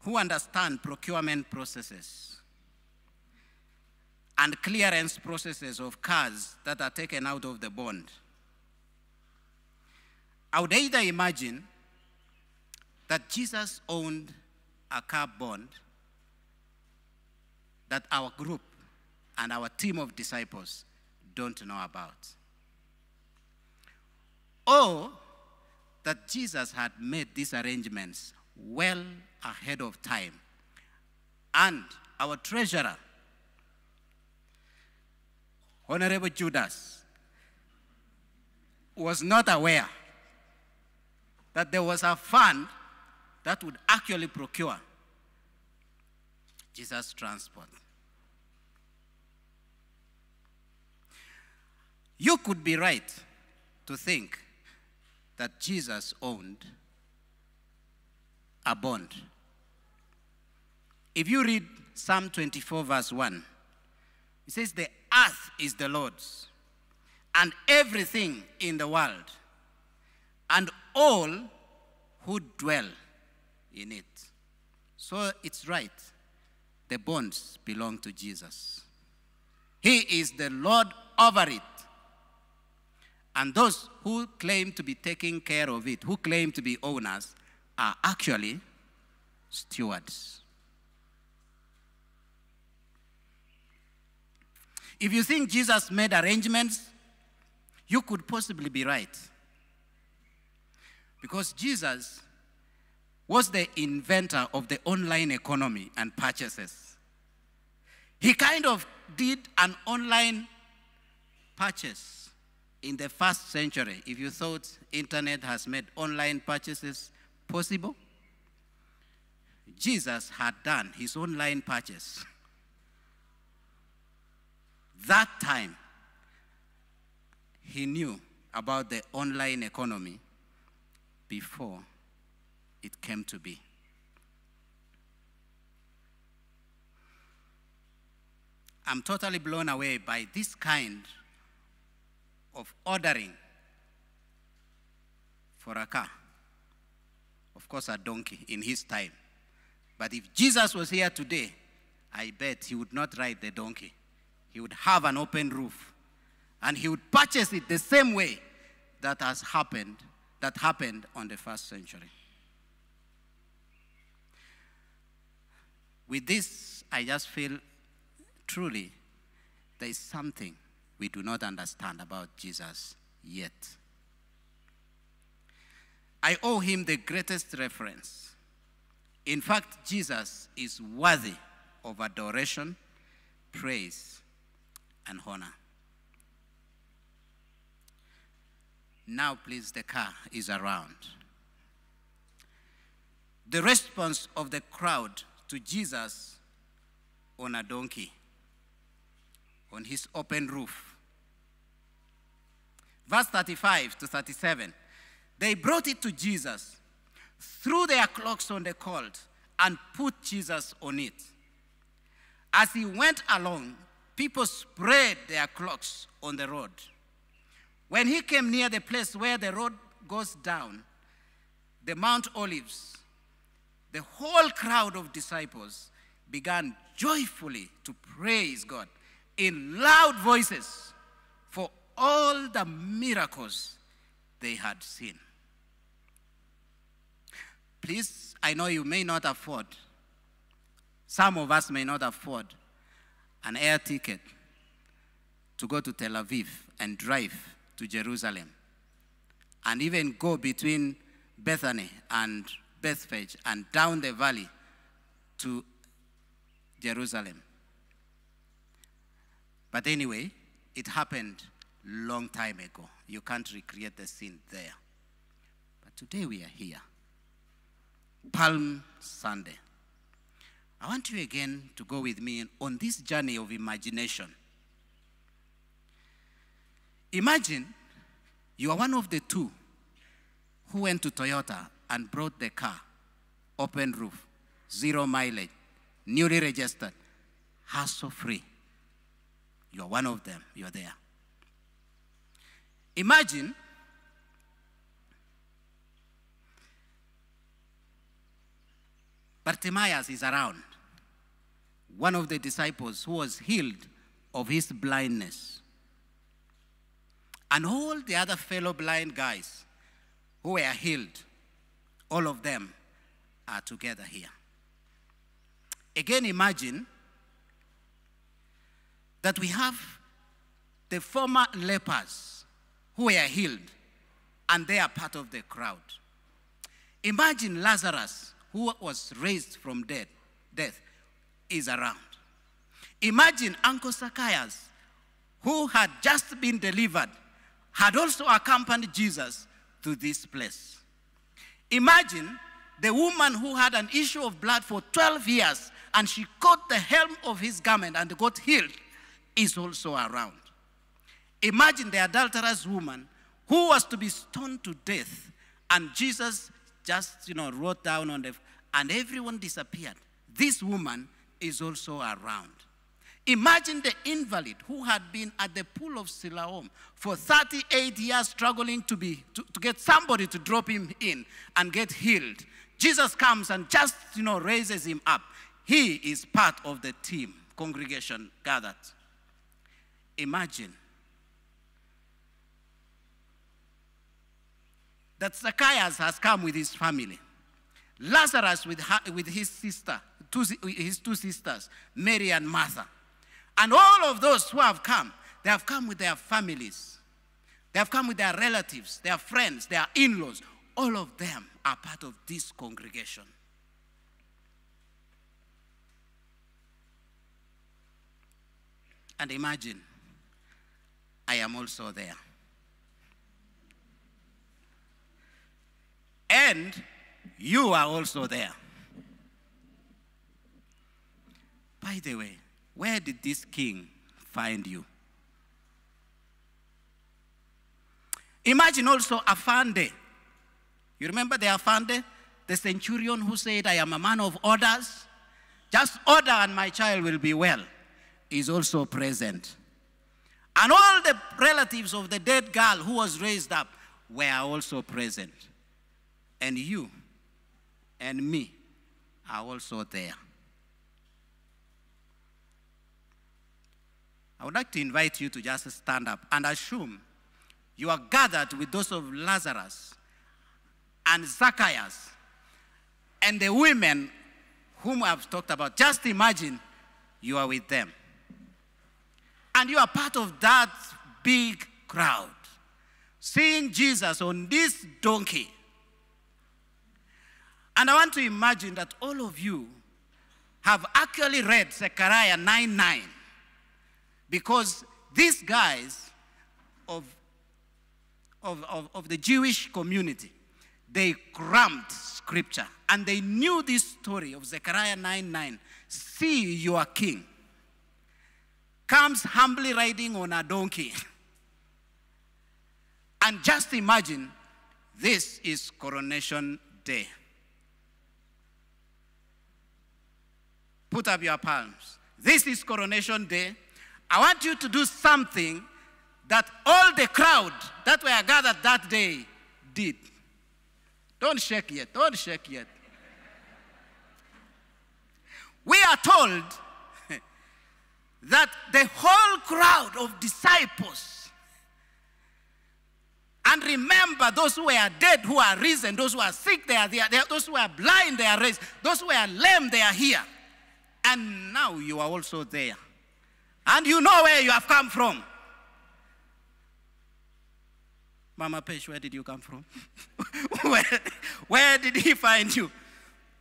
Speaker 8: who understand procurement processes and clearance processes of cars that are taken out of the bond, I would either imagine that Jesus owned a car bond that our group and our team of disciples don't know about. Or that Jesus had made these arrangements well ahead of time. And our treasurer, Honorable Judas, was not aware that there was a fund that would actually procure Jesus' transport. You could be right to think that Jesus owned a bond. If you read Psalm 24, verse 1, it says, The earth is the Lord's, and everything in the world, and all who dwell in it. So it's right. The bonds belong to Jesus. He is the Lord over it. And those who claim to be taking care of it, who claim to be owners, are actually stewards. If you think Jesus made arrangements, you could possibly be right. Because Jesus was the inventor of the online economy and purchases. He kind of did an online purchase in the first century. If you thought internet has made online purchases possible, Jesus had done his online purchase. That time, he knew about the online economy before it came to be. I'm totally blown away by this kind of ordering for a car. Of course, a donkey in his time. But if Jesus was here today, I bet he would not ride the donkey. He would have an open roof. And he would purchase it the same way that has happened, that happened on the first century. With this, I just feel truly there is something we do not understand about Jesus yet. I owe him the greatest reference. In fact, Jesus is worthy of adoration, praise, and honor. Now, please, the car is around. The response of the crowd to Jesus on a donkey, on his open roof. Verse 35 to 37. They brought it to Jesus, threw their cloaks on the colt, and put Jesus on it. As he went along, people spread their cloaks on the road. When he came near the place where the road goes down, the Mount Olives, the whole crowd of disciples began joyfully to praise God in loud voices for all the miracles they had seen. Please, I know you may not afford, some of us may not afford an air ticket to go to Tel Aviv and drive to Jerusalem and even go between Bethany and Bethphage and down the valley to Jerusalem. But anyway, it happened long time ago. You can't recreate the scene there. But today we are here. Palm Sunday. I want you again to go with me on this journey of imagination. Imagine you are one of the two who went to Toyota and brought the car, open roof, zero mileage, newly registered, hassle free. You are one of them, you are there. Imagine Bartimaeus is around, one of the disciples who was healed of his blindness. And all the other fellow blind guys who were healed, all of them are together here. Again, imagine that we have the former lepers who were healed and they are part of the crowd. Imagine Lazarus, who was raised from death, death is around. Imagine Uncle Zacchaeus, who had just been delivered, had also accompanied Jesus to this place. Imagine the woman who had an issue of blood for 12 years and she caught the hem of his garment and got healed is also around. Imagine the adulterous woman who was to be stoned to death and Jesus just, you know, wrote down on the, and everyone disappeared. This woman is also around. Imagine the invalid who had been at the pool of Siloam for 38 years struggling to, be, to, to get somebody to drop him in and get healed. Jesus comes and just, you know, raises him up. He is part of the team, congregation gathered. Imagine that Zacchaeus has come with his family. Lazarus with, her, with his sister, two, his two sisters, Mary and Martha. And all of those who have come, they have come with their families. They have come with their relatives, their friends, their in laws. All of them are part of this congregation. And imagine, I am also there. And you are also there. By the way, where did this king find you? Imagine also Afande. You remember the Afande? The centurion who said, I am a man of orders. Just order and my child will be well. Is also present. And all the relatives of the dead girl who was raised up were also present. And you and me are also there. I would like to invite you to just stand up and assume you are gathered with those of Lazarus and Zacchaeus and the women whom I've talked about. Just imagine you are with them. And you are part of that big crowd. Seeing Jesus on this donkey. And I want to imagine that all of you have actually read Zechariah 9 9 because these guys of, of, of, of the Jewish community, they crammed scripture and they knew this story of Zechariah 9 9. See your king comes humbly riding on a donkey. And just imagine this is coronation day. Put up your palms. This is coronation day. I want you to do something that all the crowd that were gathered that day did. Don't shake yet. Don't shake yet. We are told that the whole crowd of disciples, and remember those who are dead, who are risen, those who are sick, they are there, those who are blind, they are raised, those who are lame, they are here. And now you are also there. And you know where you have come from. Mama Pesh, where did you come from? where, where did he find you?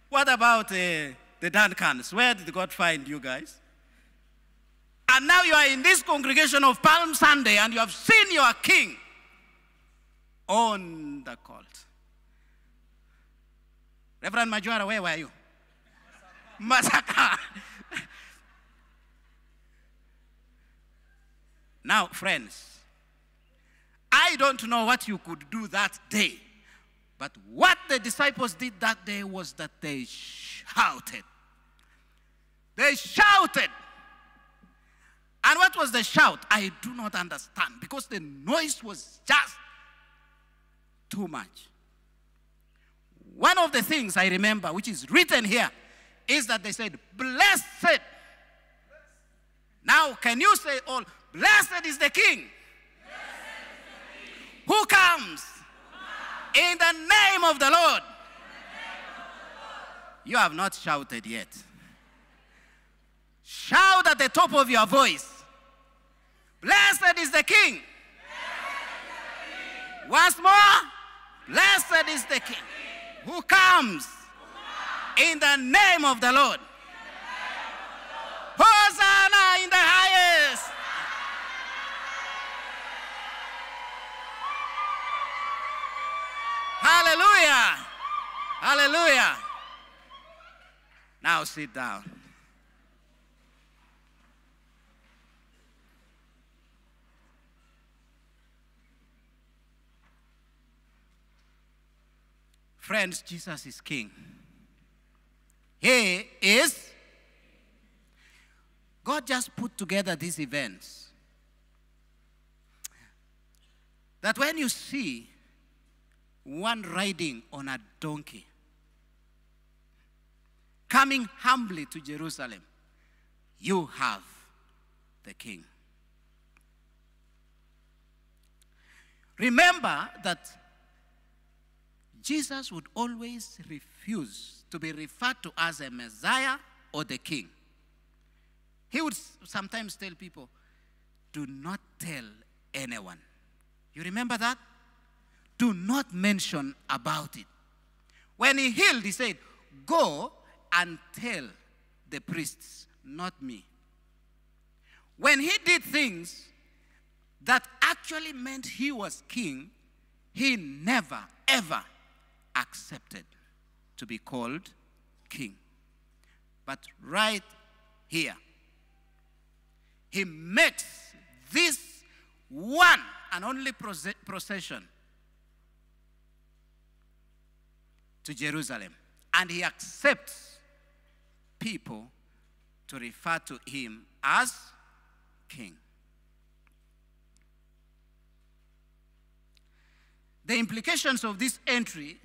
Speaker 8: What about uh, the Duncans. Where did God find you guys? And now you are in this congregation of Palm Sunday and you have seen your king on the colt. Reverend Majora, where were you? Masaka. Now, friends, I don't know what you could do that day, but what the disciples did that day was that they shouted. They shouted. And what was the shout? I do not understand because the noise was just too much. One of the things I remember, which is written here, is that they said, Blessed. Now, can you say all, Blessed is the King? Who comes? In the name of the Lord. You have not shouted yet. Shout at the top of your voice. Blessed is the King. Once more, blessed is the King who comes in the name of the Lord. Hosanna in the Hallelujah. Hallelujah. Now sit down. Friends, Jesus is King. He is. God just put together these events. That when you see one riding on a donkey, coming humbly to Jerusalem, you have the King. Remember that Jesus would always refuse to be referred to as a Messiah or the King. He would sometimes tell people, Do not tell anyone. You remember that? Do not mention about it. When he healed, he said, Go and tell the priests, not me. When he did things that actually meant he was king, he never, ever accepted to be called king. But right here, he makes this one and only procession to Jerusalem. And he accepts people to refer to him as king. The implications of this entry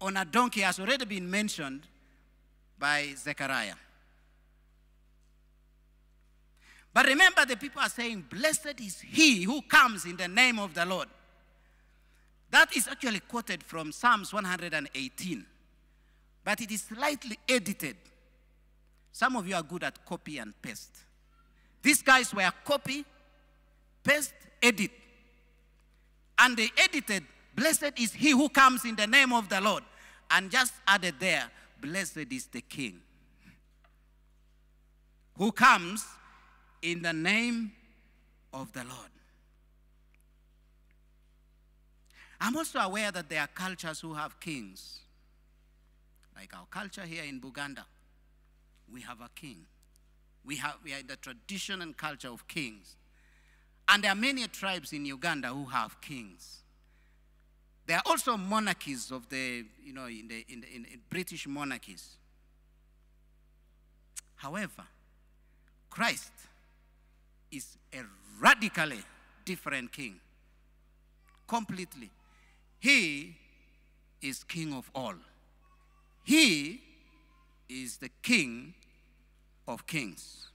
Speaker 8: on a donkey has already been mentioned by Zechariah. But remember, the people are saying, Blessed is he who comes in the name of the Lord. That is actually quoted from Psalms 118, but it is slightly edited. Some of you are good at copy and paste. These guys were copy, paste, edit. And they edited, Blessed is he who comes in the name of the Lord. And just added there, Blessed is the King who comes in the name of the Lord. I'm also aware that there are cultures who have kings. Like our culture here in Buganda, we have a king. We, have, we are in the tradition and culture of kings. And there are many tribes in Uganda who have kings. There are also monarchies of the, you know, in the, in the in British monarchies. However, Christ is a radically different king. Completely. He is king of all. He is the king of kings.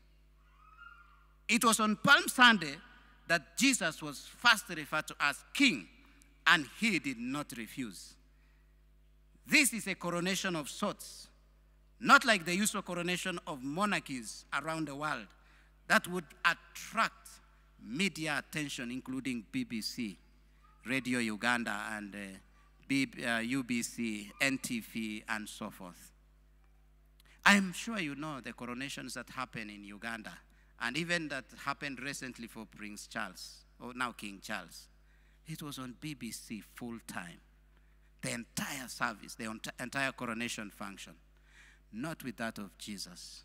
Speaker 8: It was on Palm Sunday that Jesus was first referred to as king, and he did not refuse. This is a coronation of sorts, not like the usual coronation of monarchies around the world that would attract media attention, including BBC, Radio Uganda, and uh, B, uh, UBC, NTV, and so forth. I'm sure you know the coronations that happen in Uganda, and even that happened recently for Prince Charles, or now King Charles. It was on BBC full time. The entire service, the ent- entire coronation function. Not with that of Jesus.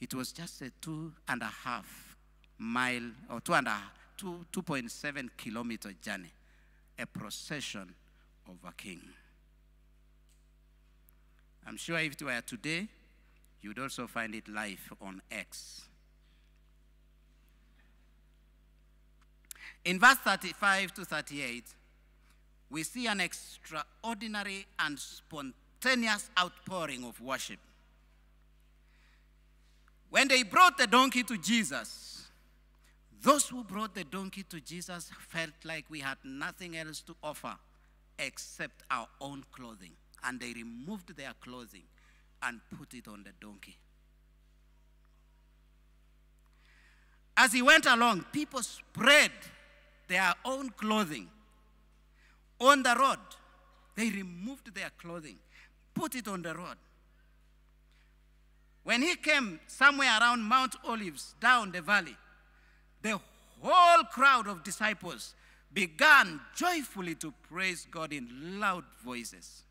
Speaker 8: It was just a two and a half mile or two and a two, 2.7 kilometer journey, a procession of a king. I'm sure if it were today, you'd also find it live on X. In verse 35 to 38, we see an extraordinary and spontaneous outpouring of worship. When they brought the donkey to Jesus, those who brought the donkey to Jesus felt like we had nothing else to offer except our own clothing. And they removed their clothing and put it on the donkey. As he went along, people spread their own clothing on the road. They removed their clothing, put it on the road. When he came somewhere around Mount Olives, down the valley, the whole crowd of disciples began joyfully to praise God in loud voices.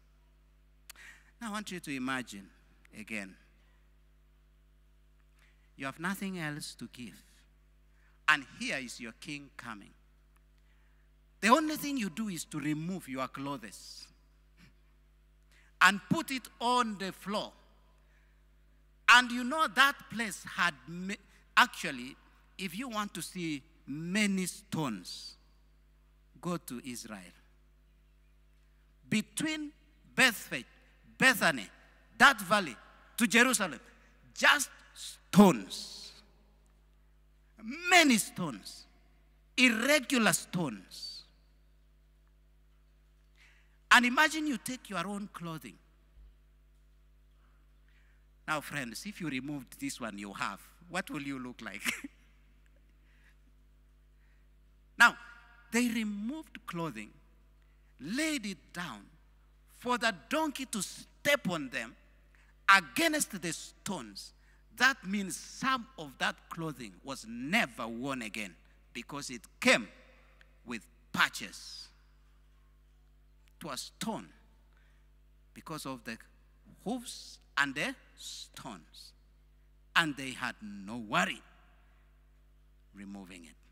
Speaker 8: Now, I want you to imagine again you have nothing else to give, and here is your king coming. The only thing you do is to remove your clothes and put it on the floor. And you know that place had actually, if you want to see many stones, go to Israel. Between Bethphage, Bethany, that valley, to Jerusalem, just stones. Many stones, irregular stones. And imagine you take your own clothing. Now, friends, if you removed this one you have, what will you look like? now, they removed clothing, laid it down for the donkey to step on them against the stones. That means some of that clothing was never worn again because it came with patches It was torn because of the hoofs and the stones. And they had no worry removing it.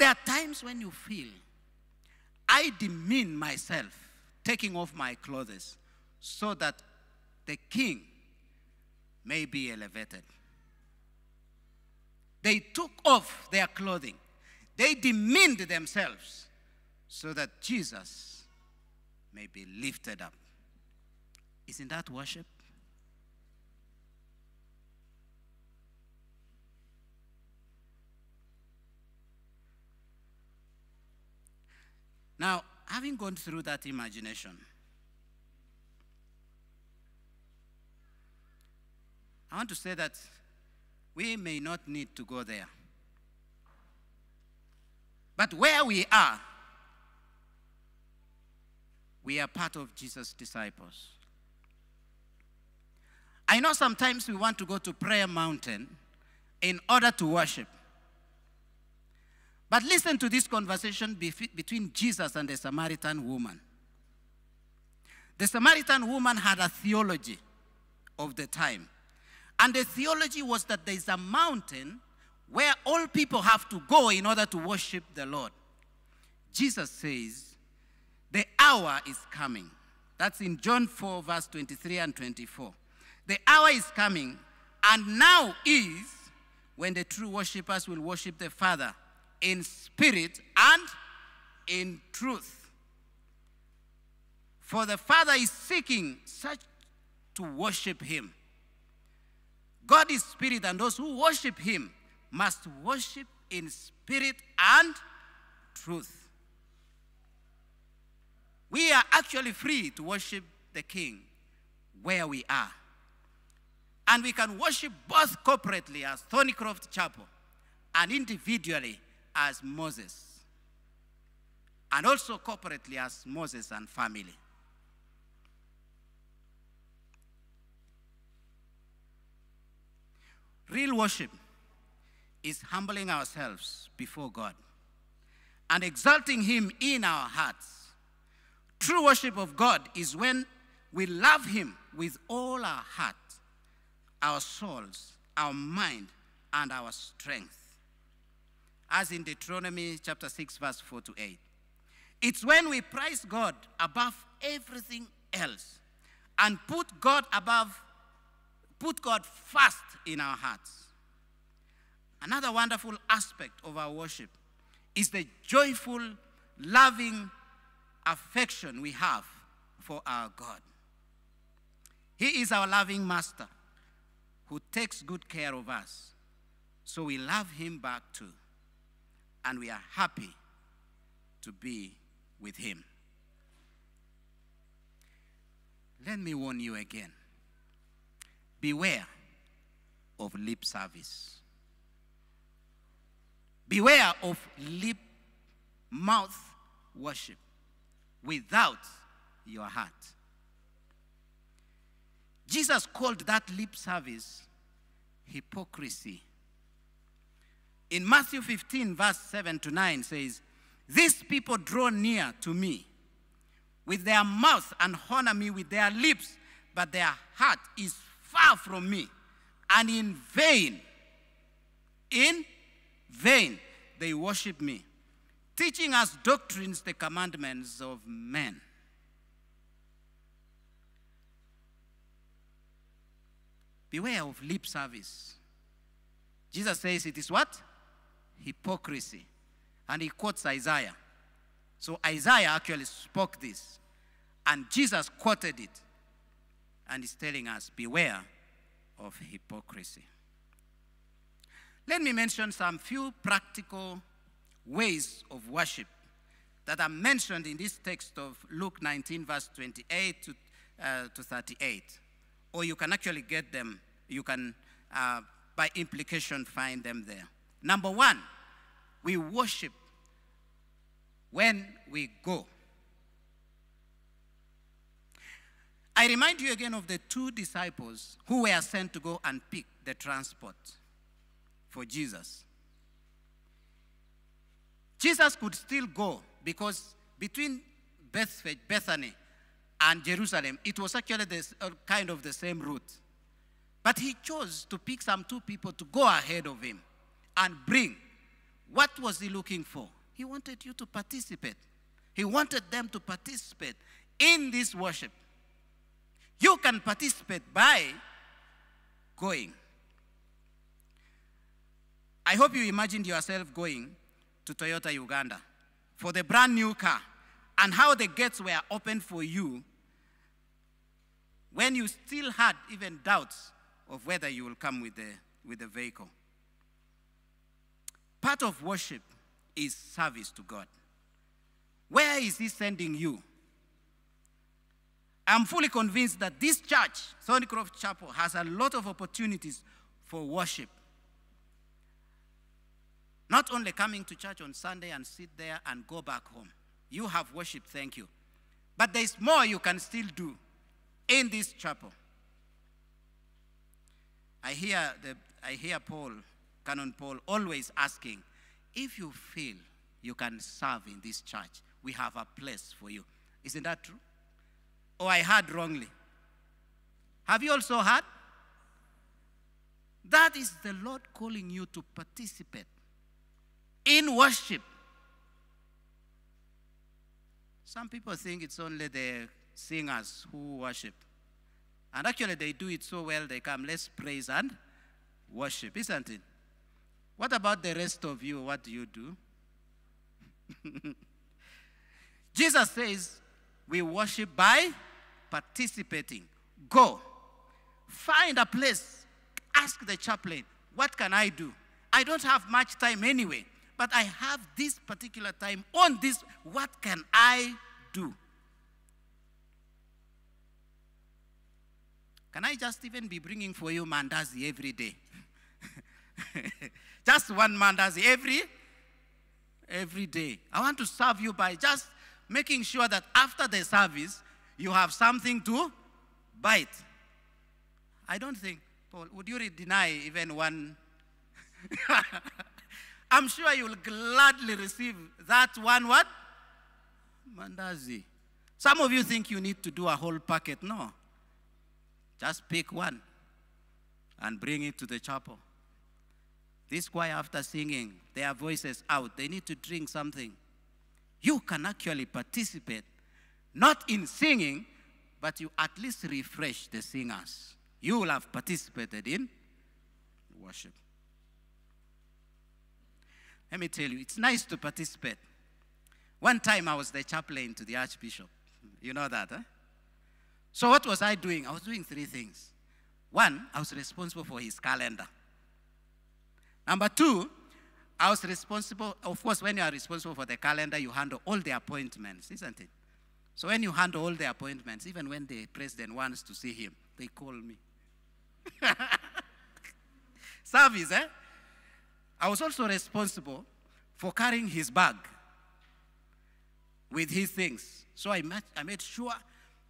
Speaker 8: There are times when you feel, I demean myself taking off my clothes so that the king may be elevated. They took off their clothing, they demeaned themselves so that Jesus may be lifted up. Isn't that worship? Now, having gone through that imagination, I want to say that we may not need to go there. But where we are, we are part of Jesus' disciples. I know sometimes we want to go to prayer mountain in order to worship. But listen to this conversation between Jesus and the Samaritan woman. The Samaritan woman had a theology of the time. And the theology was that there's a mountain where all people have to go in order to worship the Lord. Jesus says, The hour is coming. That's in John 4, verse 23 and 24. The hour is coming, and now is when the true worshippers will worship the Father in spirit and in truth. For the Father is seeking such to worship him. God is spirit, and those who worship him must worship in spirit and truth. We are actually free to worship the King where we are. And we can worship both corporately as Thornycroft Chapel and individually as Moses. And also corporately as Moses and family. Real worship is humbling ourselves before God and exalting Him in our hearts. True worship of God is when we love Him with all our heart, our souls, our mind, and our strength. As in Deuteronomy chapter 6, verse 4 to 8. It's when we prize God above everything else and put God above, put God first in our hearts. Another wonderful aspect of our worship is the joyful, loving affection we have for our God. He is our loving master who takes good care of us. So we love him back too. And we are happy to be with him. Let me warn you again beware of lip service. Beware of lip mouth worship without your heart. Jesus called that lip service hypocrisy. In Matthew 15, verse 7 to 9 says, These people draw near to me with their mouth and honor me with their lips, but their heart is far from me. And in vain, in vain, they worship me, teaching us doctrines, the commandments of men. Beware of lip service. Jesus says it is what? Hypocrisy. And he quotes Isaiah. So Isaiah actually spoke this. And Jesus quoted it. And he's telling us, beware of hypocrisy. Let me mention some few practical ways of worship that are mentioned in this text of Luke 19, verse 28 to, uh, to 38. Or you can actually get them, you can, uh, by implication, find them there. Number one, we worship when we go. I remind you again of the two disciples who were sent to go and pick the transport for Jesus. Jesus could still go because between Bethany and Jerusalem, it was actually this, uh, kind of the same route. But he chose to pick some two people to go ahead of him and bring. What was he looking for? He wanted you to participate. He wanted them to participate in this worship. You can participate by going. I hope you imagined yourself going to Toyota Uganda for the brand new car and how the gates were opened for you when you still had even doubts of whether you will come with the, with the vehicle. Part of worship is service to God. Where is He sending you? I'm fully convinced that this church, Thornycroft Chapel, has a lot of opportunities for worship. Not only coming to church on Sunday and sit there and go back home. You have worship, thank you. But there's more you can still do in this chapel. I hear, the, I hear Paul, Canon Paul, always asking, if you feel you can serve in this church, we have a place for you. Isn't that true? Or I heard wrongly. Have you also heard? That is the Lord calling you to participate in worship. Some people think it's only the singers who worship. And actually, they do it so well, they come, let's praise and worship, isn't it? What about the rest of you? What do you do? Jesus says we worship by participating. Go. Find a place. Ask the chaplain, what can I do? I don't have much time anyway, but I have this particular time on this. What can I do? Can I just even be bringing for you mandazi every day? just one mandazi every every day. I want to serve you by just making sure that after the service you have something to bite. I don't think Paul, would you deny even one? I'm sure you'll gladly receive that one what? Mandazi. Some of you think you need to do a whole packet. No. Just pick one and bring it to the chapel. This choir, after singing their voices out, they need to drink something. You can actually participate, not in singing, but you at least refresh the singers. You will have participated in worship. Let me tell you, it's nice to participate. One time I was the chaplain to the Archbishop. You know that, huh? So what was I doing? I was doing three things. One, I was responsible for his calendar. Number two, I was responsible, of course, when you are responsible for the calendar, you handle all the appointments, isn't it? So when you handle all the appointments, even when the president wants to see him, they call me. Service, eh? I was also responsible for carrying his bag with his things. So I made, I made sure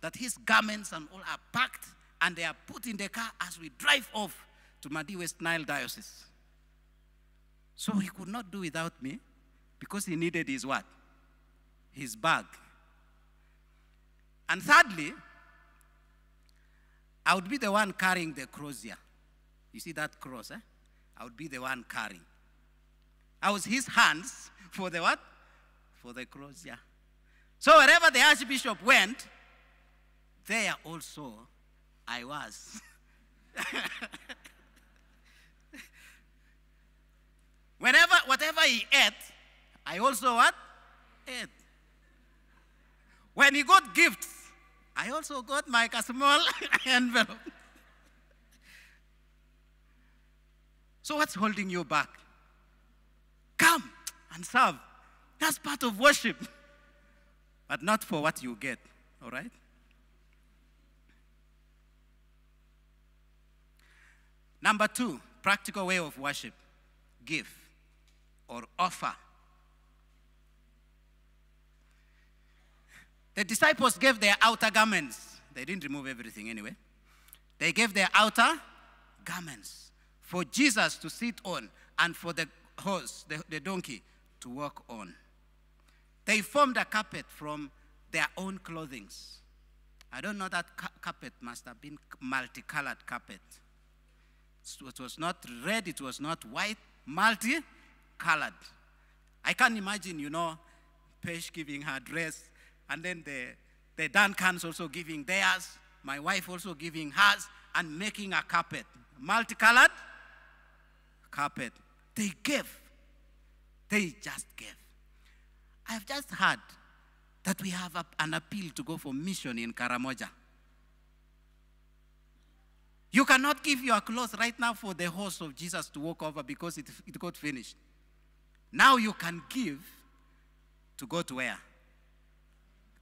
Speaker 8: that his garments and all are packed and they are put in the car as we drive off to Madi West Nile Diocese. So he could not do without me because he needed his what? His bag. And thirdly, I would be the one carrying the crozier. You see that cross, eh? I would be the one carrying. I was his hands for the what? For the crozier. So wherever the archbishop went, there also I was. Whenever, whatever he ate, I also what? Ate. When he got gifts, I also got my small envelope. So what's holding you back? Come and serve. That's part of worship. But not for what you get, all right? Number two, practical way of worship give or offer. The disciples gave their outer garments. They didn't remove everything anyway. They gave their outer garments for Jesus to sit on and for the horse, the, the donkey, to walk on. They formed a carpet from their own clothings. I don't know that ca- carpet must have been multicolored carpet. It was not red, it was not white, multicolored. I can't imagine, you know, Pesh giving her dress, and then the, the Duncans also giving theirs, my wife also giving hers, and making a carpet. Multicolored carpet. They gave. They just gave. I've just heard that we have a, an appeal to go for mission in Karamoja. You cannot give your clothes right now for the horse of Jesus to walk over because it, it got finished. Now you can give to go to where?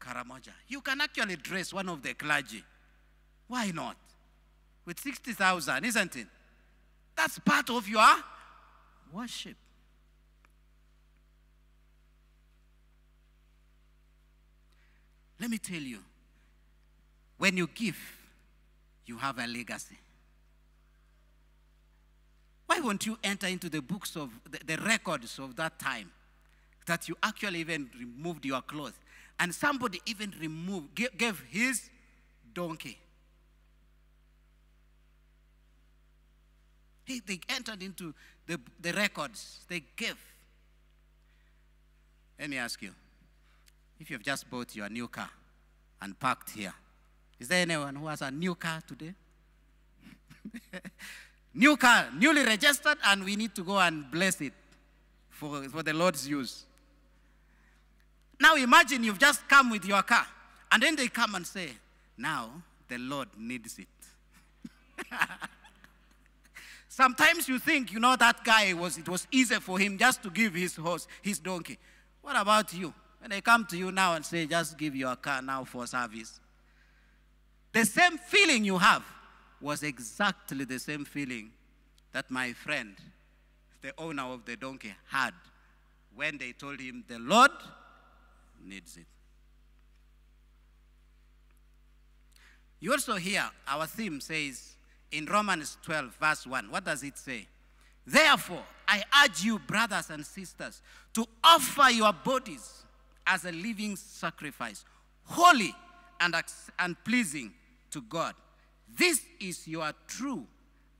Speaker 8: Karamoja. You can actually dress one of the clergy. Why not? With 60,000, isn't it? That's part of your worship. Let me tell you, when you give, you have a legacy. Why won't you enter into the books of the, the records of that time that you actually even removed your clothes and somebody even removed, gave, gave his donkey? He, they entered into the, the records, they gave. Let me ask you if you've just bought your new car and parked here, is there anyone who has a new car today? new car, newly registered, and we need to go and bless it for, for the Lord's use. Now imagine you've just come with your car, and then they come and say, Now the Lord needs it. Sometimes you think, you know, that guy was it was easy for him just to give his horse, his donkey. What about you? When they come to you now and say, just give your car now for service. The same feeling you have was exactly the same feeling that my friend, the owner of the donkey, had when they told him the Lord needs it. You also hear our theme says, in Romans 12, verse 1. What does it say? Therefore, I urge you, brothers and sisters, to offer your bodies as a living sacrifice, holy and, and pleasing to God. This is your true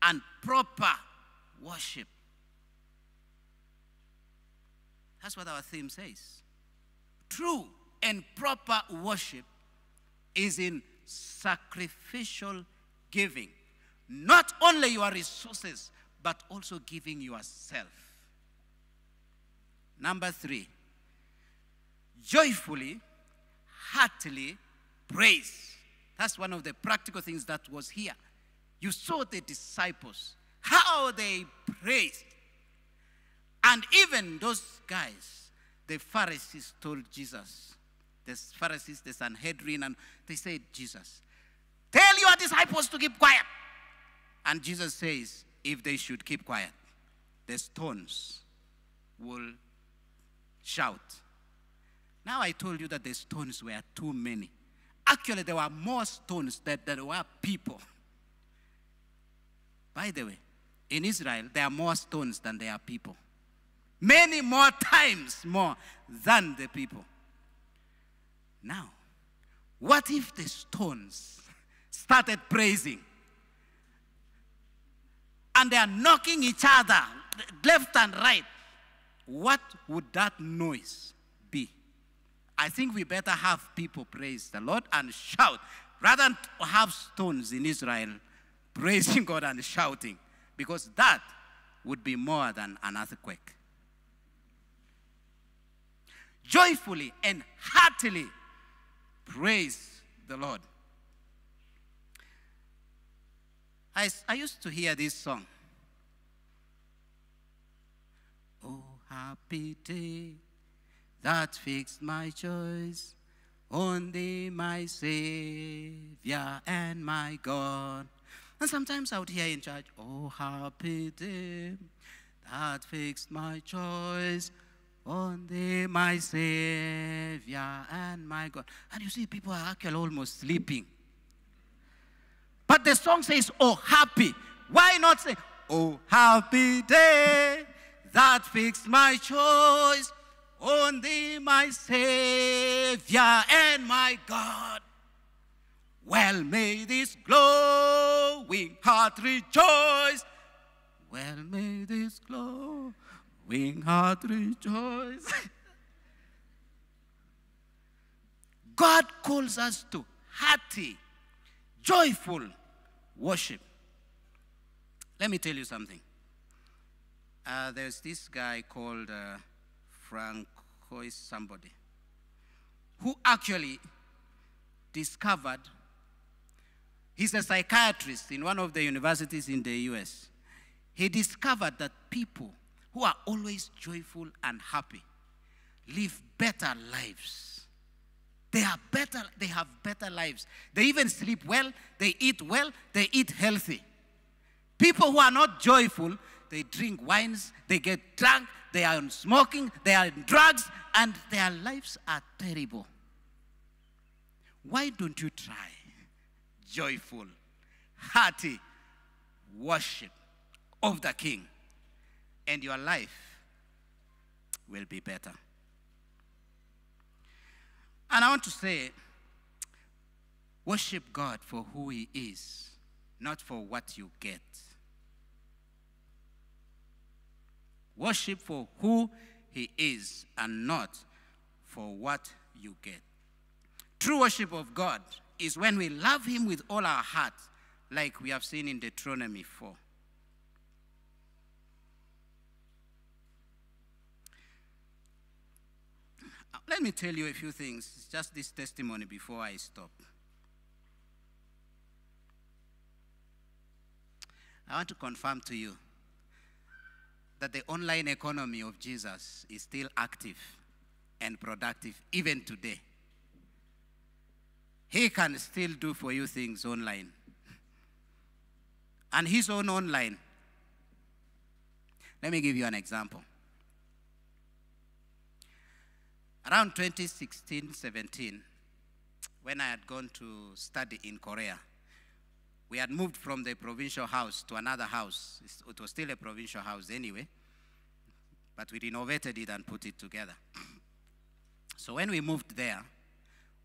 Speaker 8: and proper worship. That's what our theme says. True and proper worship is in sacrificial giving. Not only your resources, but also giving yourself. Number three, joyfully, heartily praise. That's one of the practical things that was here. You saw the disciples, how they praised. And even those guys, the Pharisees told Jesus, the Pharisees, the Sanhedrin, and they said, Jesus, tell your disciples to keep quiet. And Jesus says, if they should keep quiet, the stones will shout. Now I told you that the stones were too many. Actually, there were more stones than there were people. By the way, in Israel, there are more stones than there are people. Many more times more than the people. Now, what if the stones started praising? And they are knocking each other left and right. What would that noise? I think we better have people praise the Lord and shout rather than have stones in Israel praising God and shouting, because that would be more than an earthquake. Joyfully and heartily praise the Lord. I, I used to hear this song. Oh, happy day that fixed my choice on thee, my Savior and my God. And sometimes I would hear in church, Oh, happy day that fixed my choice on thee, my Savior and my God. And you see, people are actually almost sleeping. But the song says, Oh, happy. Why not say, Oh, happy day that fixed my choice on thee, my Savior and my God. Well, may this glowing heart rejoice. Well, may this glowing heart rejoice. God calls us to hearty, joyful worship. Let me tell you something. Uh, there's this guy called uh, Francois somebody who actually discovered he's a psychiatrist in one of the universities in the US. He discovered that people who are always joyful and happy live better lives. They are better, they have better lives. They even sleep well, they eat well, they eat healthy. People who are not joyful, they drink wines, they get drunk, they are on smoking, they are in drugs, and their lives are terrible. Why don't you try joyful, hearty worship of the King, and your life will be better? And I want to say, worship God for who He is, not for what you get. Worship for who He is and not for what you get. True worship of God is when we love Him with all our heart, like we have seen in Deuteronomy 4. Uh, let me tell you a few things, just this testimony before I stop. I want to confirm to you that the online economy of Jesus is still active and productive even today. He can still do for you things online. And his own online. Let me give you an example. Around 2016 17, when I had gone to study in Korea, We had moved from the provincial house to another house. It was still a provincial house anyway, but we renovated it and put it together. So when we moved there,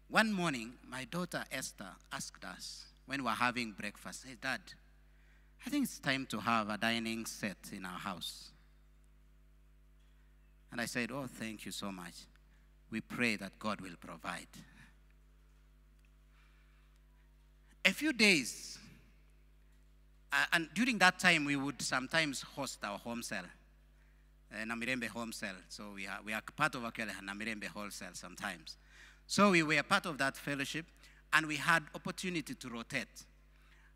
Speaker 8: one morning, my daughter Esther asked us when we were having breakfast, Hey, Dad, I think it's time to have a dining set in our house. And I said, Oh, thank you so much. We pray that God will provide. A few days, uh, and during that time, we would sometimes host our home cell, uh, Namirembe home cell. So we are, we are part of actually Namirembe whole cell sometimes. So we were part of that fellowship, and we had opportunity to rotate.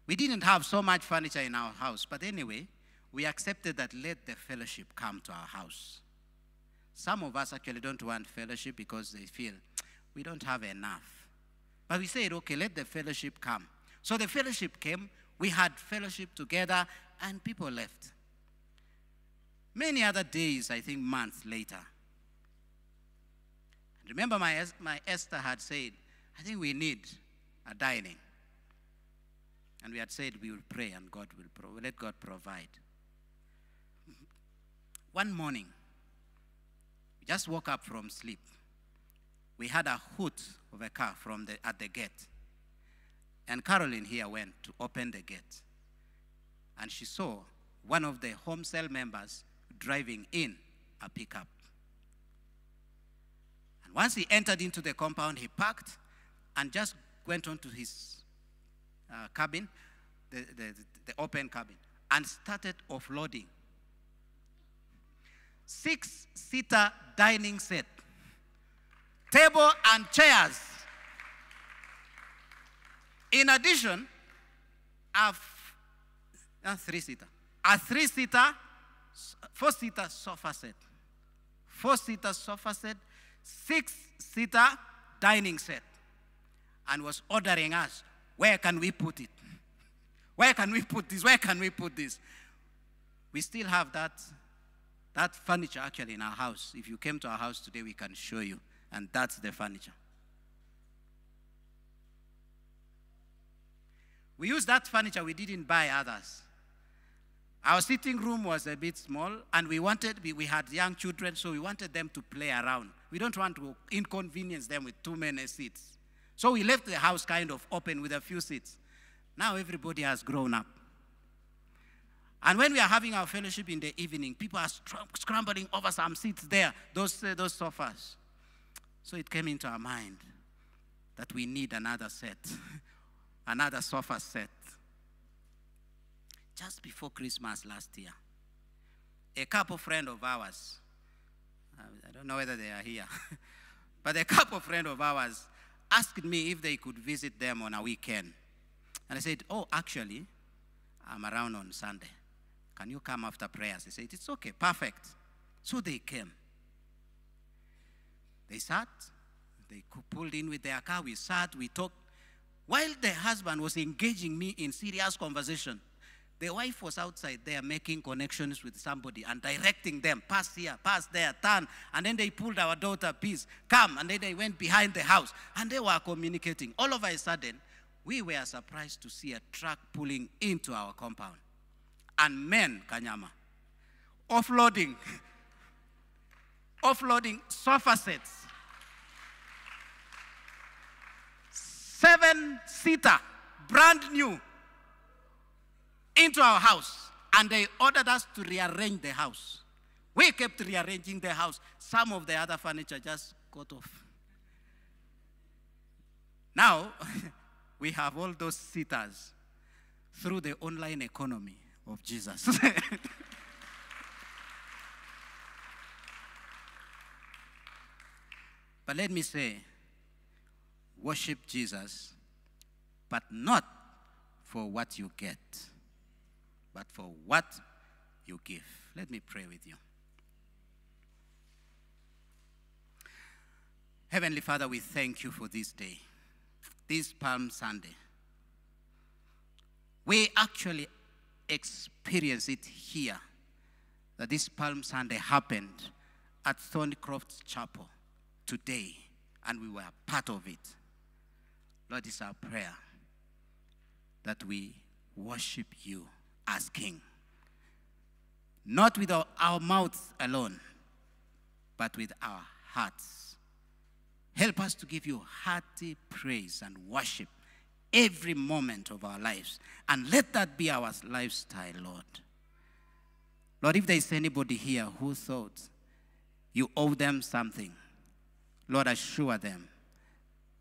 Speaker 8: We didn't have so much furniture in our house, but anyway, we accepted that let the fellowship come to our house. Some of us actually don't want fellowship because they feel we don't have enough. But we said, okay, let the fellowship come. So the fellowship came, we had fellowship together, and people left. Many other days, I think months later. Remember, my, my Esther had said, I think we need a dining. And we had said we will pray and God will pro- let God provide. One morning, we just woke up from sleep. We had a hoot of a car from the, at the gate. And Caroline here went to open the gate. And she saw one of the home cell members driving in a pickup. And once he entered into the compound, he parked and just went on to his uh, cabin, the, the, the open cabin, and started offloading. Six seater dining set, table and chairs. In addition, a f- a three seater, a three seater, four seater sofa set, four seater sofa set, six seater dining set, and was ordering us, where can we put it? Where can we put this? Where can we put this? We still have that, that furniture actually in our house. If you came to our house today, we can show you. And that's the furniture. We used that furniture, we didn't buy others. Our sitting room was a bit small, and we wanted, we, we had young children, so we wanted them to play around. We don't want to inconvenience them with too many seats. So we left the house kind of open with a few seats. Now everybody has grown up. And when we are having our fellowship in the evening, people are scrambling over some seats there, those, uh, those sofas. So it came into our mind that we need another set, another sofa set. Just before Christmas last year, a couple friend of ours, I don't know whether they are here, but a couple friend of ours asked me if they could visit them on a weekend. And I said, Oh, actually, I'm around on Sunday. Can you come after prayers? They said, It's okay, perfect. So they came. They sat, they pulled in with their car, we sat, we talked. While the husband was engaging me in serious conversation, the wife was outside there making connections with somebody and directing them, pass here, pass there, turn. And then they pulled our daughter, peace, come. And then they went behind the house and they were communicating. All of a sudden, we were surprised to see a truck pulling into our compound. And men, Kanyama, offloading, offloading sofa sets, seven seater, brand new, into our house. And they ordered us to rearrange the house. We kept rearranging the house. Some of the other furniture just got off. Now, we have all those sitters through the online economy of Jesus. but let me say, worship Jesus, but not for what you get, but for what you give. Let me pray with you. Heavenly Father, we thank you for this day, this Palm Sunday. We actually experience it here that this Palm Sunday happened at Thornycroft Chapel today, and we were part of it. Lord, it's our prayer that we worship you as King. Not with our, our mouths alone, but with our hearts. Help us to give you hearty praise and worship every moment of our lives. And let that be our lifestyle, Lord. Lord, if there is anybody here who thought you owe them something, Lord, assure them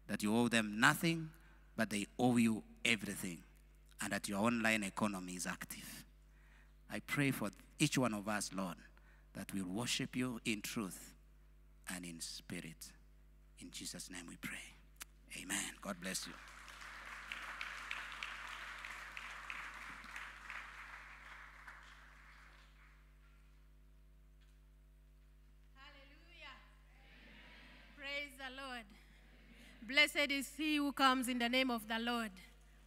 Speaker 8: that you owe them nothing, but they owe you everything, and that your online economy is active. I pray for each one of us, Lord, that we'll worship you in truth and in spirit. In Jesus' name we pray. Amen. God bless you.
Speaker 2: Hallelujah. Praise the Lord. Blessed is he who comes in the name of the Lord.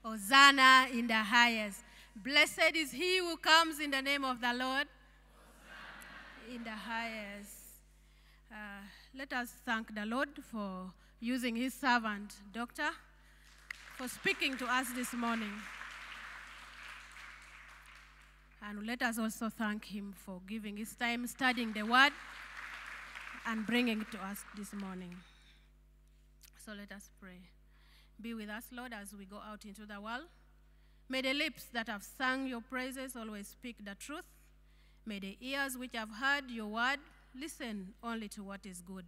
Speaker 2: Hosanna in the highest. Blessed is he who comes in the name of the Lord. In the highest. Uh, let us thank the Lord for using his servant, Doctor, for speaking to us this morning. And let us also thank him for giving his time studying the word and bringing it to us this morning. So let us pray. Be with us, Lord, as we go out into the world. May the lips that have sung your praises always speak the truth. May the ears which have heard your word listen only to what is good.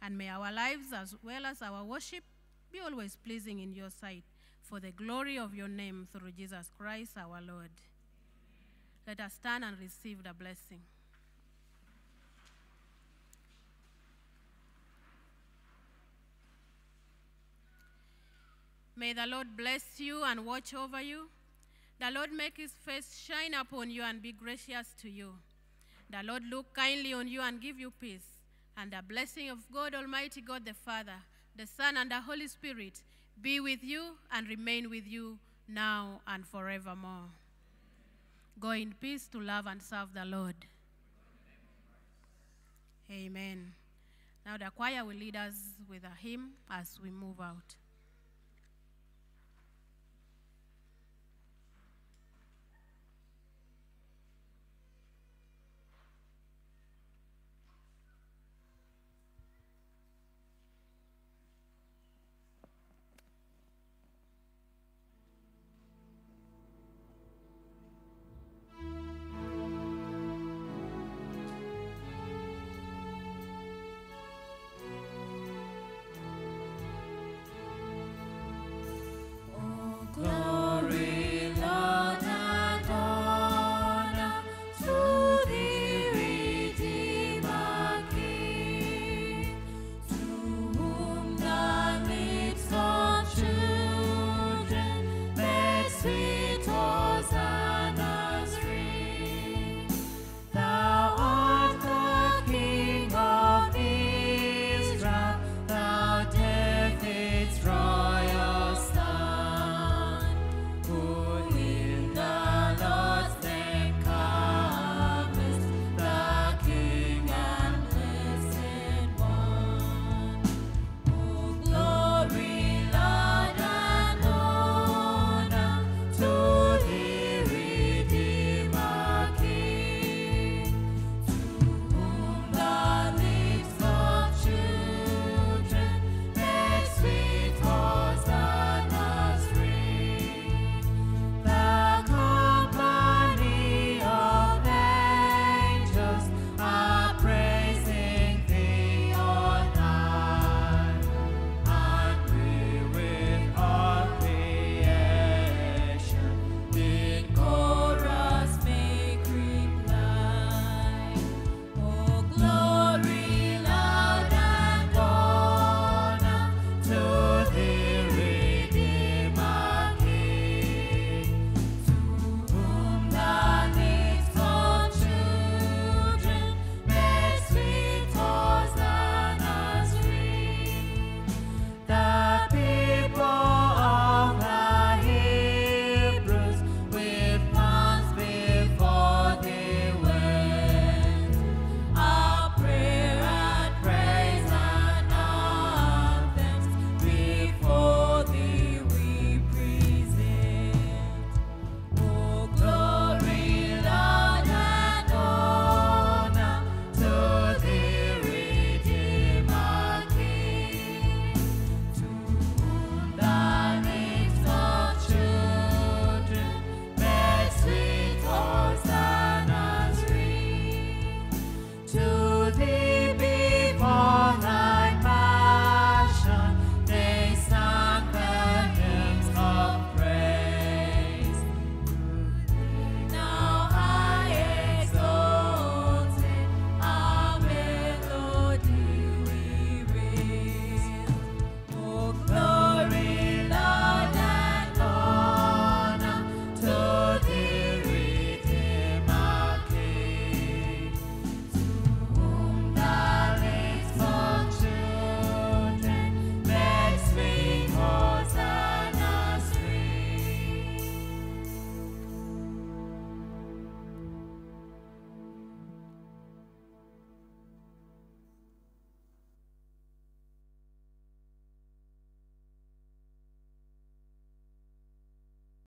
Speaker 2: And may our lives, as well as our worship, be always pleasing in your sight for the glory of your name through Jesus Christ our Lord. Let us stand and receive the blessing. May the Lord bless you and watch over you. The Lord make his face shine upon you and be gracious to you. The Lord look kindly on you and give you peace. And the blessing of God Almighty, God the Father, the Son, and the Holy Spirit be with you and remain with you now and forevermore. Go in peace to love and serve the Lord. Amen. Now the choir will lead us with a hymn as we move out.